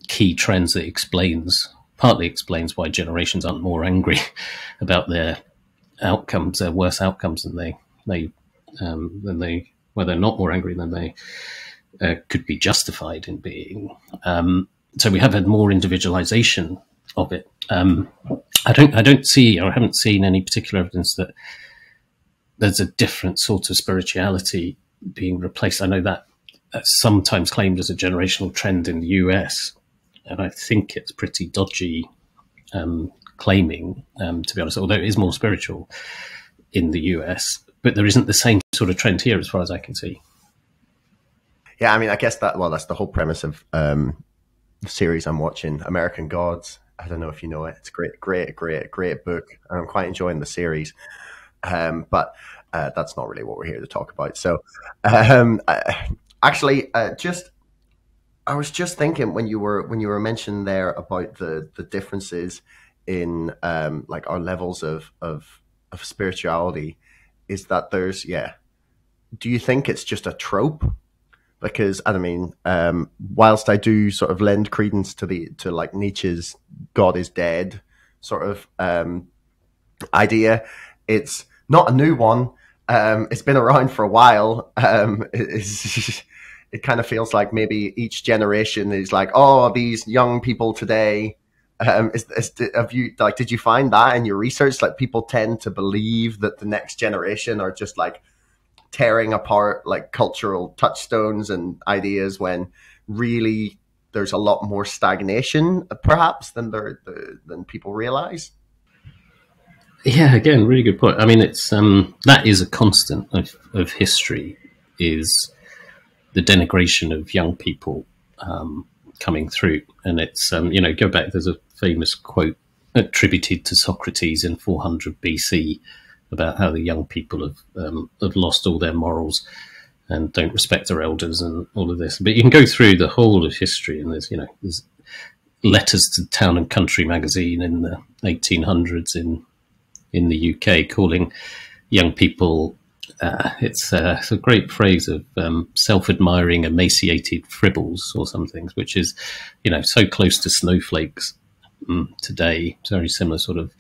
key trends that explains partly explains why generations aren't more angry (laughs) about their outcomes, their worse outcomes than they they um, than they well, they're not more angry than they uh, could be justified in being. Um, so we have had more individualization of it. Um, I don't I don't see or I haven't seen any particular evidence that there's a different sort of spirituality being replaced. I know that sometimes claimed as a generational trend in the US, and I think it's pretty dodgy um, claiming, um, to be honest, although it is more spiritual in the US, but there isn't the same sort of trend here as far as I can see. Yeah, I mean, I guess that, well, that's the whole premise of um, the series I'm watching, American Gods. I don't know if you know it. It's a great, great, great, great book. I'm quite enjoying the series. Um, but uh, that's not really what we're here to talk about. So, um, actually, uh, just I was just thinking when you were when you were mentioned there about the the differences in um, like our levels of of of spirituality is that there's yeah. Do you think it's just a trope? Because I mean, um, whilst I do sort of lend credence to the to like Nietzsche's "God is dead" sort of um, idea, it's not a new one. Um, it's been around for a while. Um, it, (laughs) it kind of feels like maybe each generation is like, oh, these young people today. Um, is, is, have you like? Did you find that in your research? Like, people tend to believe that the next generation are just like tearing apart like cultural touchstones and ideas when really there's a lot more stagnation, perhaps, than there than people realize. Yeah, again, really good point. I mean, it's um, that is a constant of, of history is the denigration of young people um, coming through, and it's um, you know go back. There's a famous quote attributed to Socrates in 400 BC about how the young people have um, have lost all their morals and don't respect their elders and all of this. But you can go through the whole of history, and there's you know there's letters to Town and Country magazine in the 1800s in in the UK, calling young people. Uh, it's, uh, it's, a great phrase of um, self-admiring, emaciated fribbles or some things, which is, you know, so close to snowflakes um, today. It's very similar sort of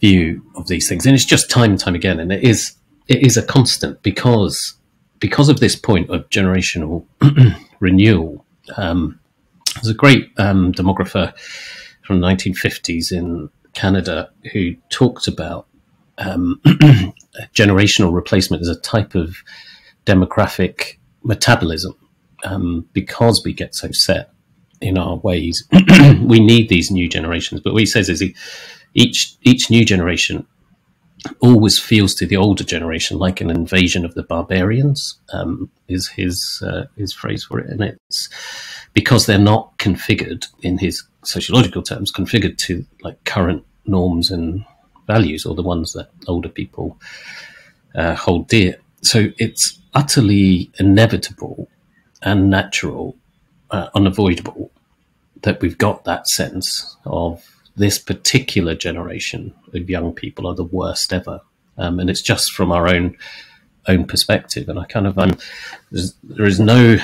view of these things, and it's just time and time again, and it is it is a constant because because of this point of generational (clears throat) renewal. Um, there's a great um, demographer from the 1950s in Canada who talked about um, (clears throat) generational replacement as a type of demographic metabolism um, because we get so set in our ways. (clears throat) we need these new generations, but what he says is he, each each new generation always feels to the older generation like an invasion of the barbarians. Um, is his uh, his phrase for it, and it's because they're not configured in his sociological terms, configured to like current norms and values, or the ones that older people uh, hold dear. So it's utterly inevitable and natural, uh, unavoidable that we've got that sense of this particular generation of young people are the worst ever. Um, and it's just from our own own perspective. And I kind of, um, there is no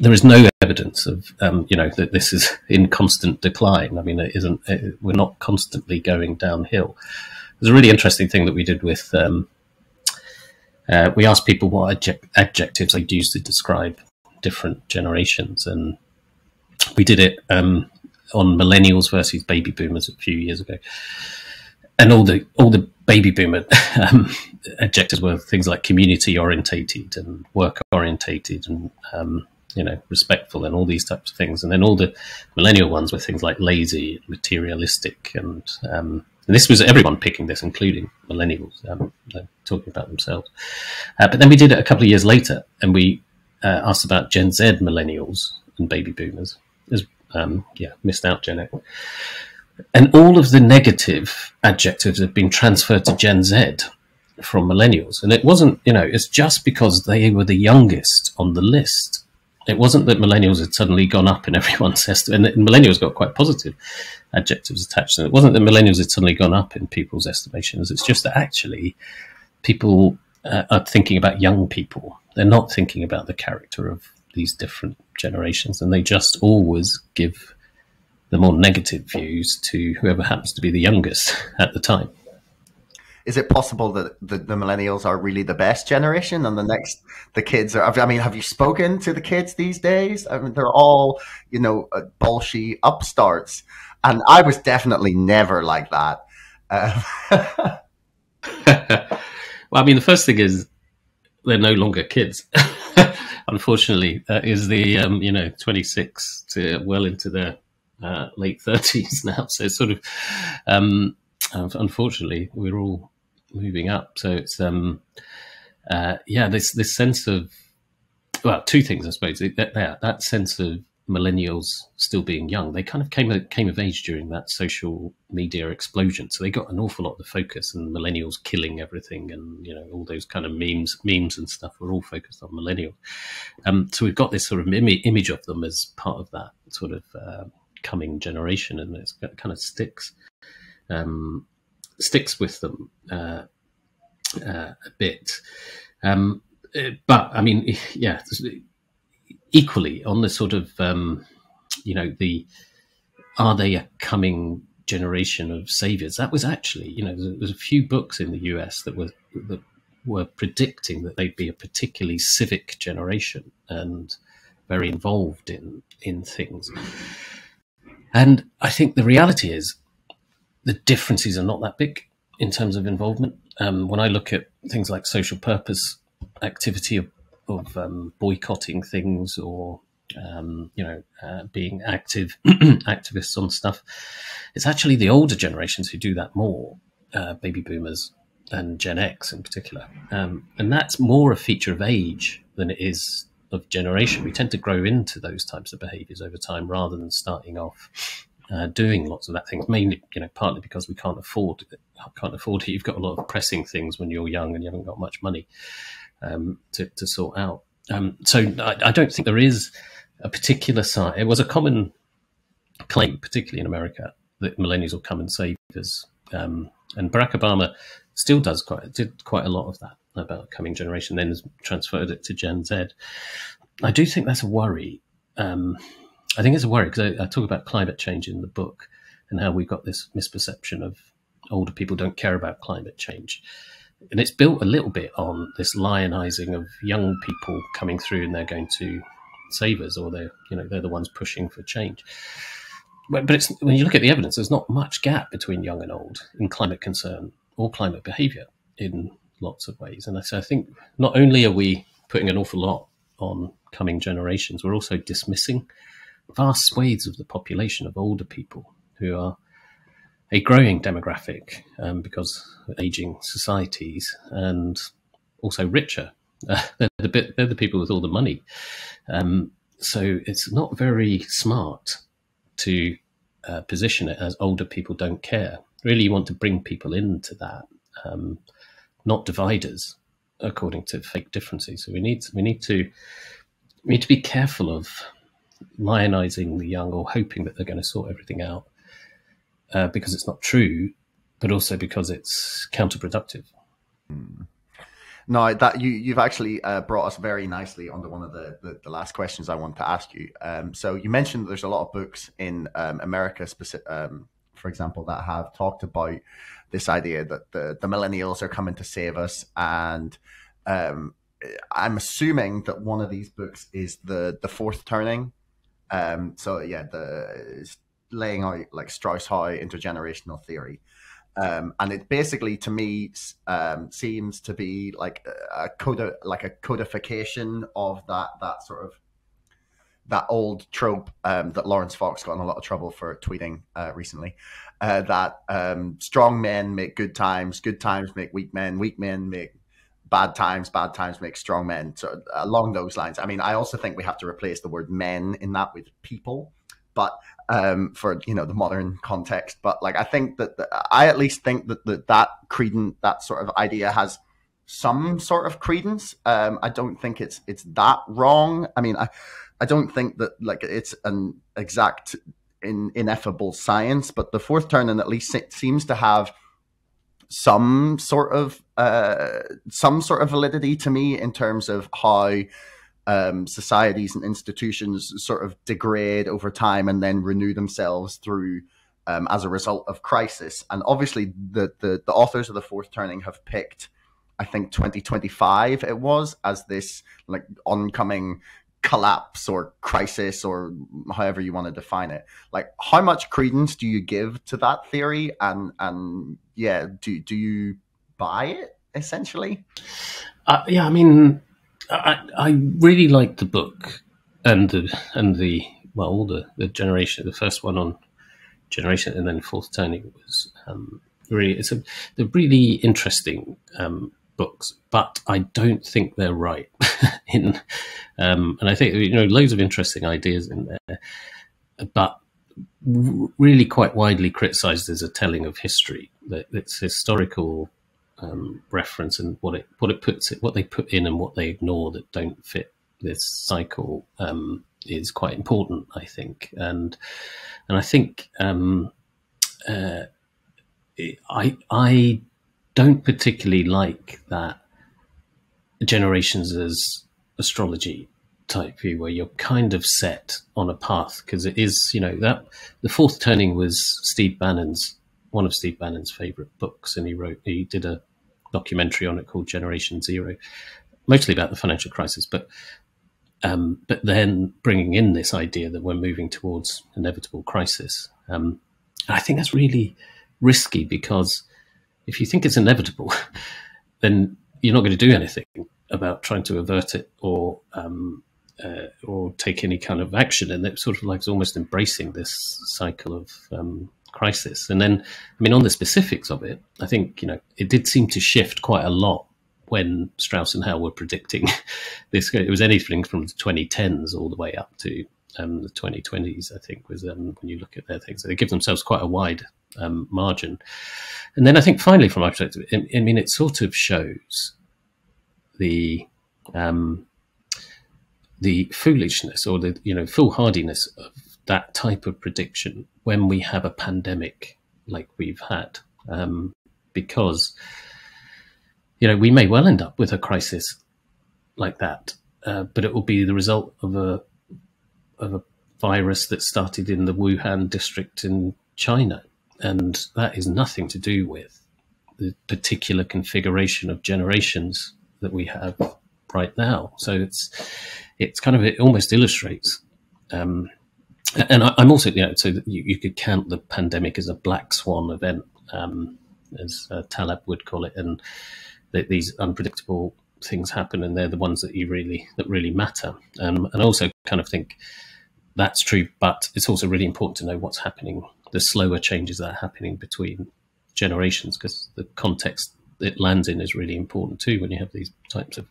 there is no evidence of um, you know that this is (laughs) in constant decline. I mean, it isn't. It, we're not constantly going downhill. There's a really interesting thing that we did with. Um, uh, we asked people what adject- adjectives they'd use to describe different generations, and we did it um, on millennials versus baby boomers a few years ago. And all the all the baby boomer (laughs) um, were things like community orientated and work orientated and um, you know, respectful and all these types of things. And then all the millennial ones were things like lazy, materialistic, and, um, and this was everyone picking this, including millennials, um, talking about themselves. Uh, but then we did it a couple of years later, and we uh, asked about Gen Z millennials and baby boomers. As, um, yeah, missed out Gen X. And all of the negative adjectives have been transferred to Gen Z from millennials. And it wasn't, you know, it's just because they were the youngest on the list it wasn't that millennials had suddenly gone up in (laughs) everyone's estimate, and millennials got quite positive adjectives attached to them. It wasn't that millennials had suddenly gone up in people's estimations. It's just that actually people uh, are thinking about young people. They're not thinking about the character of these different generations, and they just always give the more negative views to whoever happens to be the youngest (laughs) at the time. Is it possible that the, the millennials are really the best generation and the next, the kids are, I mean, have you spoken to the kids these days? I mean, they're all, you know, uh, bolshy upstarts. And I was definitely never like that. Uh, (laughs) well, I mean, the first thing is they're no longer kids. (laughs) Unfortunately, is the um, you know 26 to well into their uh, late 30s (laughs) now. So sort of um, unfortunately we're all moving up. So it's um, uh, yeah, this this sense of well, two things I suppose. That, that sense of millennials still being young, they kind of came came of age during that social media explosion. So they got an awful lot of the focus, and millennials killing everything, and you know all those kind of memes, memes and stuff were all focused on millennials. Um, so we've got this sort of Im- image of them as part of that sort of uh, coming generation, and it kind of sticks um, sticks with them uh, uh, a bit. Um, uh, but I mean, (laughs) yeah equally on the sort of um, you know the are they a coming generation of saviors? That was actually you know there was a few books in the US that were that were predicting that they'd be a particularly civic generation and very involved in in things. And I think the reality is the differences are not that big in terms of involvement. Um, when I look at things like social purpose activity of of um, boycotting things or um, you know uh, being active (clears throat) activists on stuff. It's actually the older generations who do that more, uh, baby boomers and Gen X in particular, um, and that's more a feature of age than it is of generation. We tend to grow into those types of behaviours over time rather than starting off uh, doing lots of that things. Mainly, you know, partly because we can't afford it. Can't afford it. You've got a lot of pressing things when you're young and you haven't got much money um, to, to, sort out. Um, so I, I, don't think there is a particular side. It was a common claim, particularly in America, that millennials will come and save us. Um, and Barack Obama still does quite did quite a lot of that about coming generation. Then transferred it to Gen Z. I do think that's a worry. Um, I think it's a worry because I, I talk about climate change in the book and how we've got this misperception of older people don't care about climate change and it's built a little bit on this lionizing of young people coming through and they're going to save us or they're you know they're the ones pushing for change. But, when you look at the evidence there's not much gap between young and old in climate concern or climate behavior in lots of ways. And so i think not only are we putting an awful lot on coming generations we're also dismissing vast swathes of the population of older people who are a growing demographic um, because aging societies and also richer. Uh, (laughs) they're the bit, they're the people with all the money. Um, so it's not very smart to uh, position it as older people don't care. Really, you want to bring people into that, um, not dividers, according to fake differences. So we need we need to we need to be careful of lionizing the young or hoping that they're going to sort everything out uh, because it's not true, but also because it's counterproductive. Mm. No, that you you've actually uh, brought us very nicely onto one of the, the, the last questions I want to ask you. Um, so you mentioned there's a lot of books in um, America, specific, um, for example, that have talked about this idea that the the millennials are coming to save us, and um, I'm assuming that one of these books is the the fourth turning. Um, so yeah, the laying out like Strauss Howe intergenerational theory. Um, and it basically, to me, um, seems to be like a coda, like a codification of that that sort of that old trope um, that Laurence Fox got in a lot of trouble for tweeting uh, recently. Uh, that um, strong men make good times, good times make weak men, weak men make bad times, bad times make strong men. So along those lines. I mean, I also think we have to replace the word men in that with people. But um, for you know the modern context. But like I think that the, I at least think that the, that credence, that sort of idea has some sort of credence. Um, I don't think it's it's that wrong. I mean, I I don't think that like it's an exact in, ineffable science, but the fourth turning at least it seems to have some sort of uh, some sort of validity to me in terms of how um, societies and institutions sort of degrade over time and then renew themselves through um, as a result of crisis. And obviously, the, the the authors of the fourth turning have picked, I think, 2025 it was as this like oncoming collapse or crisis or however you want to define it. Like how much credence do you give to that theory? And and yeah do do you buy it essentially? Uh, yeah i mean I, I really liked the book and the and the well all the the generation the first one on generation and then fourth turning was um, really it's a they're really interesting um, books, but I don't think they're right. (laughs) in um, and I think you know loads of interesting ideas in there, but really quite widely criticised as a telling of history. That it's historical um, reference and what it what it puts it what they put in and what they ignore that don't fit this cycle um, is quite important, I think, and and I think um, uh, I I don't particularly like that generations as astrology type view where you're kind of set on a path because it is you know that the fourth turning was steve bannon's one of steve bannon's favorite books and he wrote he did a documentary on it called generation zero mostly about the financial crisis but um, but then bringing in this idea that we're moving towards inevitable crisis um, i think that's really risky because if you think it's inevitable, (laughs) then you're not going to do anything about trying to avert it or um, uh, or take any kind of action. And it sort of like almost embracing this cycle of um, crisis. And then, I mean, on the specifics of it, I think you know it did seem to shift quite a lot when Strauss and Howe were predicting (laughs) this. It was anything from the 2010s all the way up to um, the 2020s. I think was um, when you look at their things, they give themselves quite a wide um, margin. And then I think finally, from my perspective, I, I mean, it sort of shows the um, the foolishness or the you know foolhardiness of that type of prediction when we have a pandemic like we've had, um, because you know we may well end up with a crisis like that, uh, but it will be the result of a of a virus that started in the Wuhan district in China and that is nothing to do with the particular configuration of generations that we have right now. So it's it's kind of it almost illustrates. Um, and I, am also, you know, so you, you, could count the pandemic as a black swan event, um, as uh, Taleb would call it, and these unpredictable things happen, and they're the ones that you really that really matter. Um, and I also kind of think that's true, but it's also really important to know what's happening the slower changes that are happening between generations because the context it lands in is really important too when you have these types of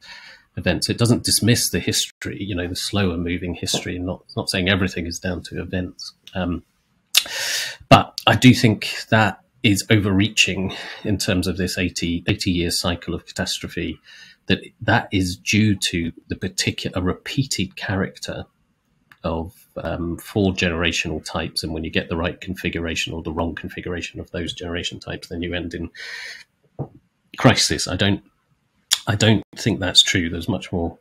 events. It doesn't dismiss the history, you know, the slower moving history, not not saying everything is down to events. Um, but I do think that is overreaching in terms of this 80, 80 year cycle of catastrophe. That that is due to the particular repeated character of um, four generational types, and when you get the right configuration or the wrong configuration of those generation types, then you end in crisis. I don't, I don't think that's true. There's much more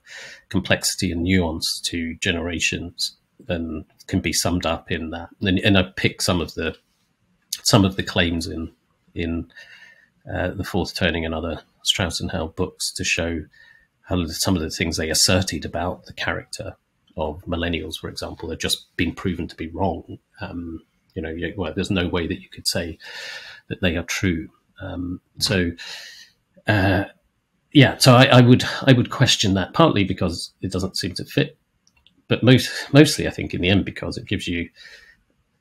complexity and nuance to generations than can be summed up in that. And, and I pick some of the some of the claims in in uh, the Fourth Turning and other Strauss and Howe books to show how some of the things they asserted about the character of millennials, for example, have just been proven to be wrong. Um, you know, well, there's no way that you could say that they are true. Um, so, uh, yeah, so I, I, would I would question that partly because it doesn't seem to fit, but most mostly I think in the end because it gives you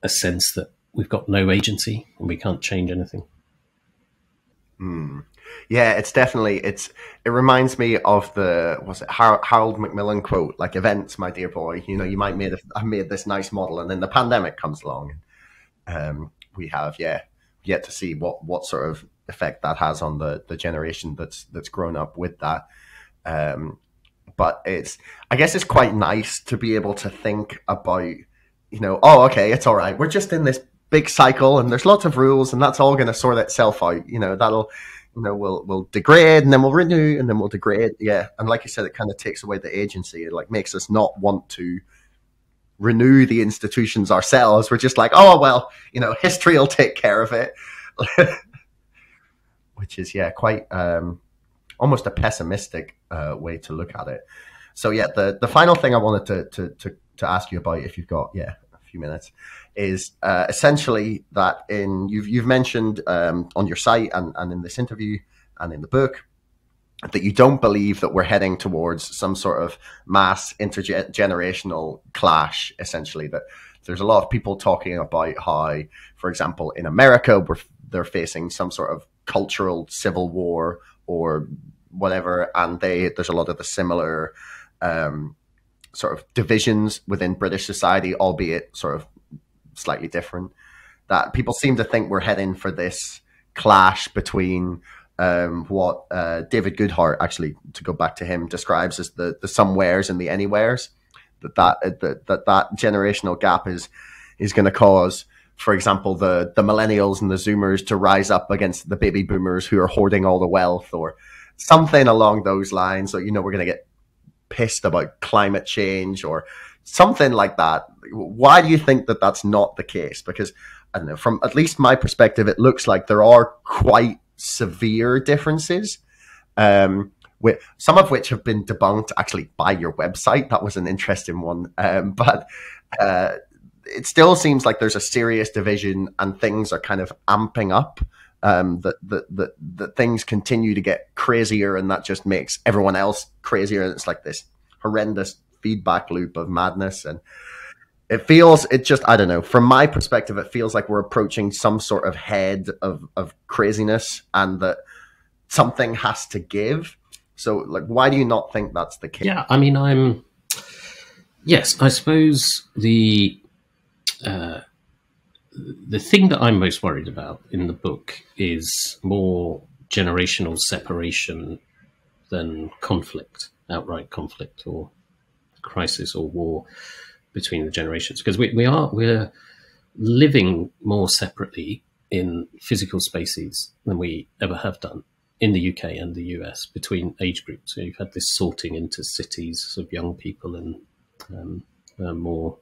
a sense that we've got no agency and we can't change anything. Mm. Yeah, it's definitely it's. It reminds me of the was it Harold Macmillan quote, like events, my dear boy. You know, you might made I made this nice model, and then the pandemic comes along. Um, we have yeah yet to see what what sort of effect that has on the the generation that's that's grown up with that. Um, but it's I guess it's quite nice to be able to think about you know oh okay it's all right we're just in this big cycle and there's lots of rules and that's all going to sort itself out you know that'll you know, we'll we'll degrade and then we'll renew and then we'll degrade. Yeah, and like you said, it kind of takes away the agency. It like makes us not want to renew the institutions ourselves. We're just like, oh well, you know, history will take care of it. (laughs) Which is yeah, quite um, almost a pessimistic uh, way to look at it. So yeah, the the final thing I wanted to to to, to ask you about, if you've got yeah a few minutes, is uh, essentially that in you've you've mentioned um, on your site and, and in this interview and in the book that you don't believe that we're heading towards some sort of mass intergenerational clash. Essentially, that there's a lot of people talking about how, for example, in America, we're they're facing some sort of cultural civil war or whatever, and they there's a lot of the similar um, sort of divisions within British society, albeit sort of slightly different. That people seem to think we're heading for this clash between um, what uh, David Goodhart, actually, to go back to him, describes as the the somewheres and the anywheres. That that uh, that that, that generational gap is is going to cause, for example, the the millennials and the Zoomers to rise up against the baby boomers who are hoarding all the wealth, or something along those lines. So you know we're going to get pissed about climate change or something like that. Why do you think that that's not the case? Because I don't know, from at least my perspective, it looks like there are quite severe differences. Um, with, some of which have been debunked actually by your website. That was an interesting one. Um, (laughs) but uh, it still seems like there's a serious division and things are kind of amping up. Um, that, that, that, that things continue to get crazier and that just makes everyone else crazier. And it's like this horrendous feedback loop of madness. And it feels it just i don't know from my perspective it feels like we're approaching some sort of head of of craziness and that something has to give so like why do you not think that's the case yeah i mean i'm yes i suppose the uh, the thing that i'm most worried about in the book is more generational separation than conflict outright conflict or crisis or war between the generations because we, we are we're living more separately in physical spaces than we ever have done in the UK and the US between age groups. So you've had this sorting into cities of young people and um, uh, more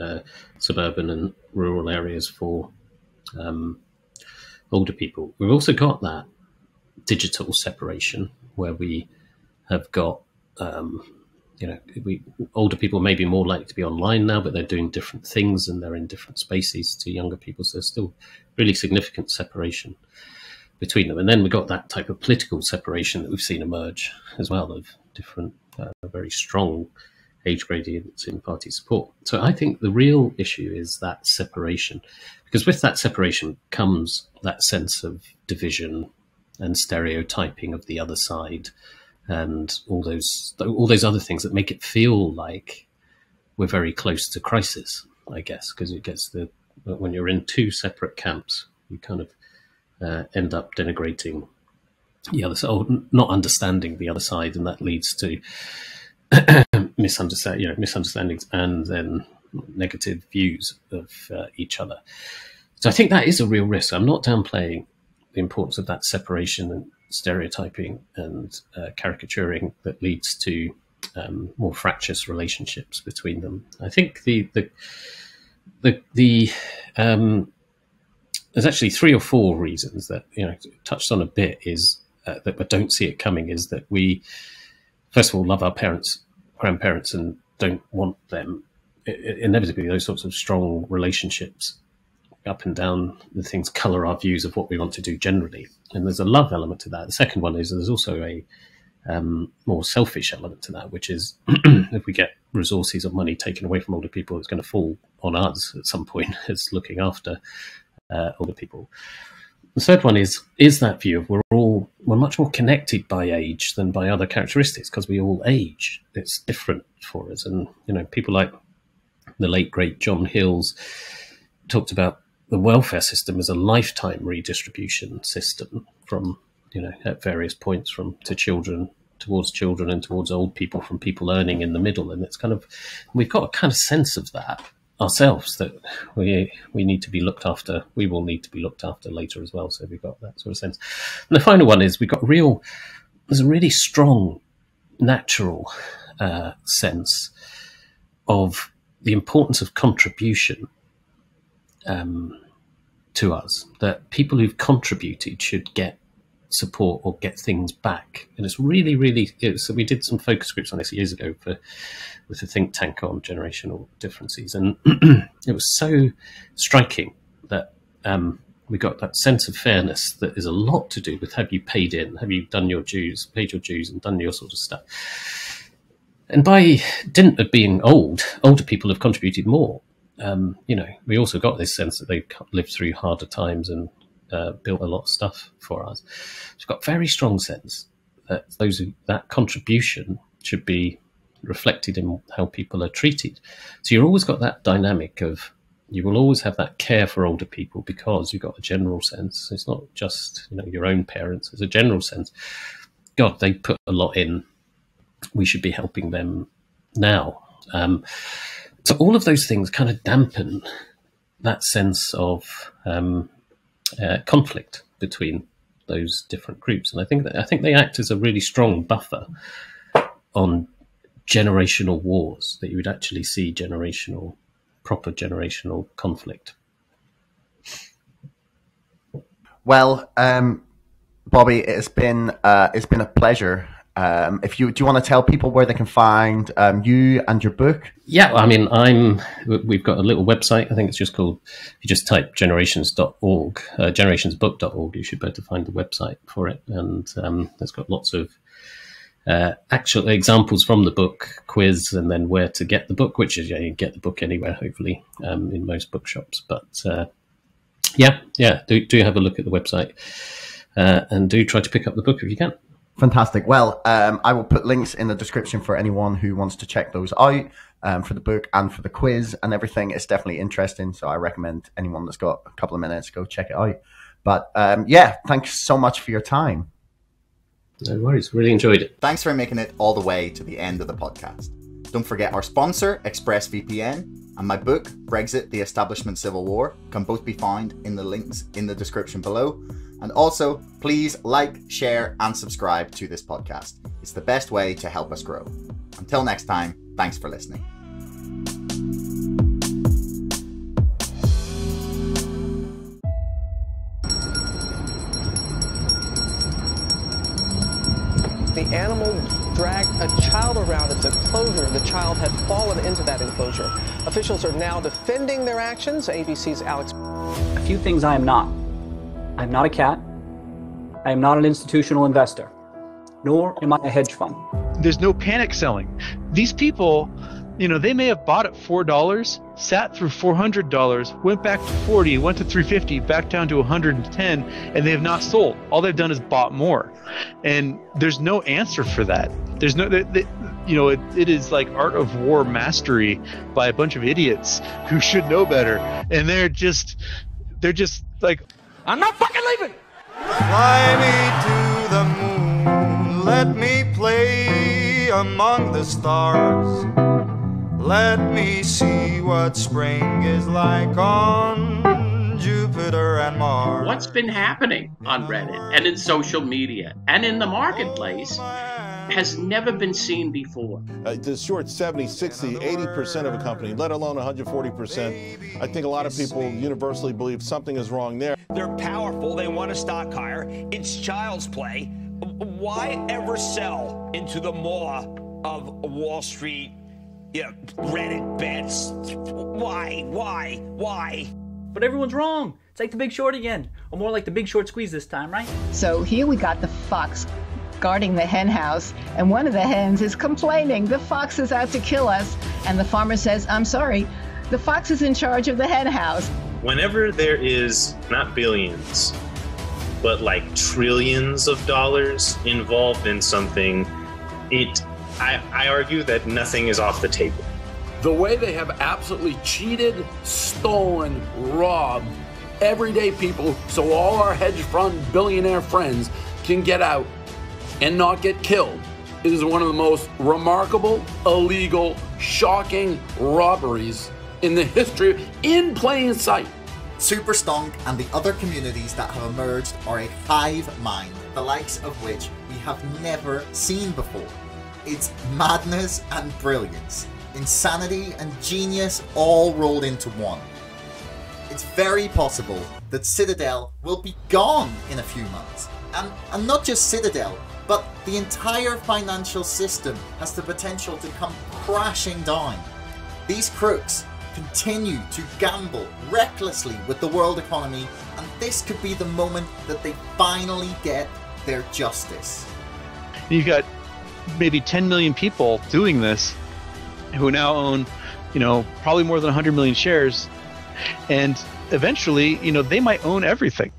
uh, suburban and rural areas for um, older people. We've also got that digital separation where we have got um, you know, we, older people may be more likely to be online now, but they're doing different things and they're in different spaces to younger people. So there's still really significant separation between them. And then we've got that type of political separation that we've seen emerge as well of different, uh, very strong age gradients in party support. So I think the real issue is that separation, because with that separation comes that sense of division and stereotyping of the other side and all those all those other things that make it feel like we're very close to crisis. I guess because it gets the when you're in two separate camps, you kind of uh, end up denigrating the other side, not understanding the other side, and that leads to misunderstand, you know, misunderstandings and then negative views of uh, each other. So I think that is a real risk. I'm not downplaying the importance of that separation and stereotyping and uh, caricaturing that leads to um, more fractious relationships between them. I think the the the, the um, there's actually three or four reasons that you know touched on a bit is uh, that but don't see it coming is that we first of all love our parents grandparents and don't want them inevitably those sorts of strong relationships up and down the things color our views of what we want to do generally. And there's a love element to that. The second one is there's also a um, more selfish element to that, which is (clears throat) if we get resources or money taken away from older people, it's going to fall on us at some point (laughs) as looking after uh, older people. The third one is is that view of we're all we're much more connected by age than by other characteristics because we all age. It's different for us, and you know people like the late great John Hills talked about the welfare system as a lifetime redistribution system from you know at various points from to children towards children and towards old people from people earning in the middle. And it's kind of we've got a kind of sense of that ourselves that we we need to be looked after. We will need to be looked after later as well. So we've got that sort of sense. And the final one is we've got real. There's a really strong natural uh, sense of the importance of contribution um, to us. That people who've contributed should get support or get things back. And it's really, really. Was, so we did some focus groups on this years ago for with a think tank on generational differences, and (clears throat) it was so striking that um, we got that sense of fairness that is a lot to do with have you paid in, have you done your dues, paid your dues, and done your sort of stuff. And by dint of being old, older people have contributed more. Um, you know, we also got this sense that they've lived through harder times and uh, built a lot of stuff for us. It's got very strong sense that those who, that contribution should be reflected in how people are treated. So you've always got that dynamic of you will always have that care for older people because you've got a general sense. It's not just you know your own parents. There's a general sense. God, they put a lot in. We should be helping them now. Um, so all of those things kind of dampen that sense of um, uh, conflict between those different groups, and I think that I think they act as a really strong buffer on generational wars. That you would actually see generational, proper generational conflict. Well, um, Bobby, it's been uh, it's been a pleasure um, if you do you want to tell people where they can find um, you and your book? Yeah, I mean, I'm. We've got a little website. I think it's just called. You just type generations.org, uh, generationsbook.org, you should be able to find the website for it, and um, it's got lots of uh, actual examples from the book, quiz, and then where to get the book, which is yeah, you can get the book anywhere, hopefully, um, in most bookshops. But uh, yeah, yeah, do do have a look at the website, uh, and do try to pick up the book if you can. Fantastic. Well, um, I will put links in the description for anyone who wants to check those out um, for the book and for the quiz and everything. It's definitely interesting. So I recommend anyone that's got a couple of minutes go check it out. But um, yeah, thanks so much for your time. No worries. Really enjoyed it. Thanks for making it all the way to the end of the podcast. Don't forget our sponsor, ExpressVPN, and my book, Brexit The Establishment Civil War, can both be found in the links in the description below. And also, please like, share, and subscribe to this podcast. It's the best way to help us grow. Until next time, thanks for listening. The animal dragged a child around its enclosure. The child had fallen into that enclosure. Officials are now defending their actions. ABC's Alex. A few things I am not. I am not a cat. I am not an institutional investor, nor am I a hedge fund. There's no panic selling. These people, you know, they may have bought at four dollars, sat through four hundred dollars, went back to forty, went to three fifty, back down to one hundred and ten, and they have not sold. All they've done is bought more, and there's no answer for that. There's no, they, they, you know, it, it is like art of war mastery by a bunch of idiots who should know better, and they're just, they're just like I'm not fucking leaving. Fly me to the moon, let me play among the stars. Let me see what spring is like on Jupiter and Mars. What's been happening on Reddit and in social media and in the marketplace has never been seen before. Uh, to short 70, 60, 80% of a company, let alone 140%, I think a lot of people universally believe something is wrong there. They're powerful. They want a stock higher. It's child's play. Why ever sell into the maw of Wall Street, you know, Reddit bets? Why? Why? Why? But everyone's wrong. It's like the big short again, or more like the big short squeeze this time, right? So here we got the fox guarding the hen house, and one of the hens is complaining the fox is out to kill us. And the farmer says, I'm sorry, the fox is in charge of the hen house. Whenever there is not billions, but like trillions of dollars involved in something, it I, I argue that nothing is off the table. The way they have absolutely cheated, stolen, robbed everyday people so all our hedge fund billionaire friends can get out and not get killed is one of the most remarkable, illegal, shocking robberies in the history in plain sight. Super Stonk and the other communities that have emerged are a hive mind, the likes of which we have never seen before. It's madness and brilliance, insanity and genius all rolled into one. It's very possible that Citadel will be gone in a few months. And, and not just Citadel, but the entire financial system has the potential to come crashing down. These crooks continue to gamble recklessly with the world economy, and this could be the moment that they finally get their justice. You've got maybe 10 million people doing this who now own, you know, probably more than 100 million shares. And eventually, you know, they might own everything.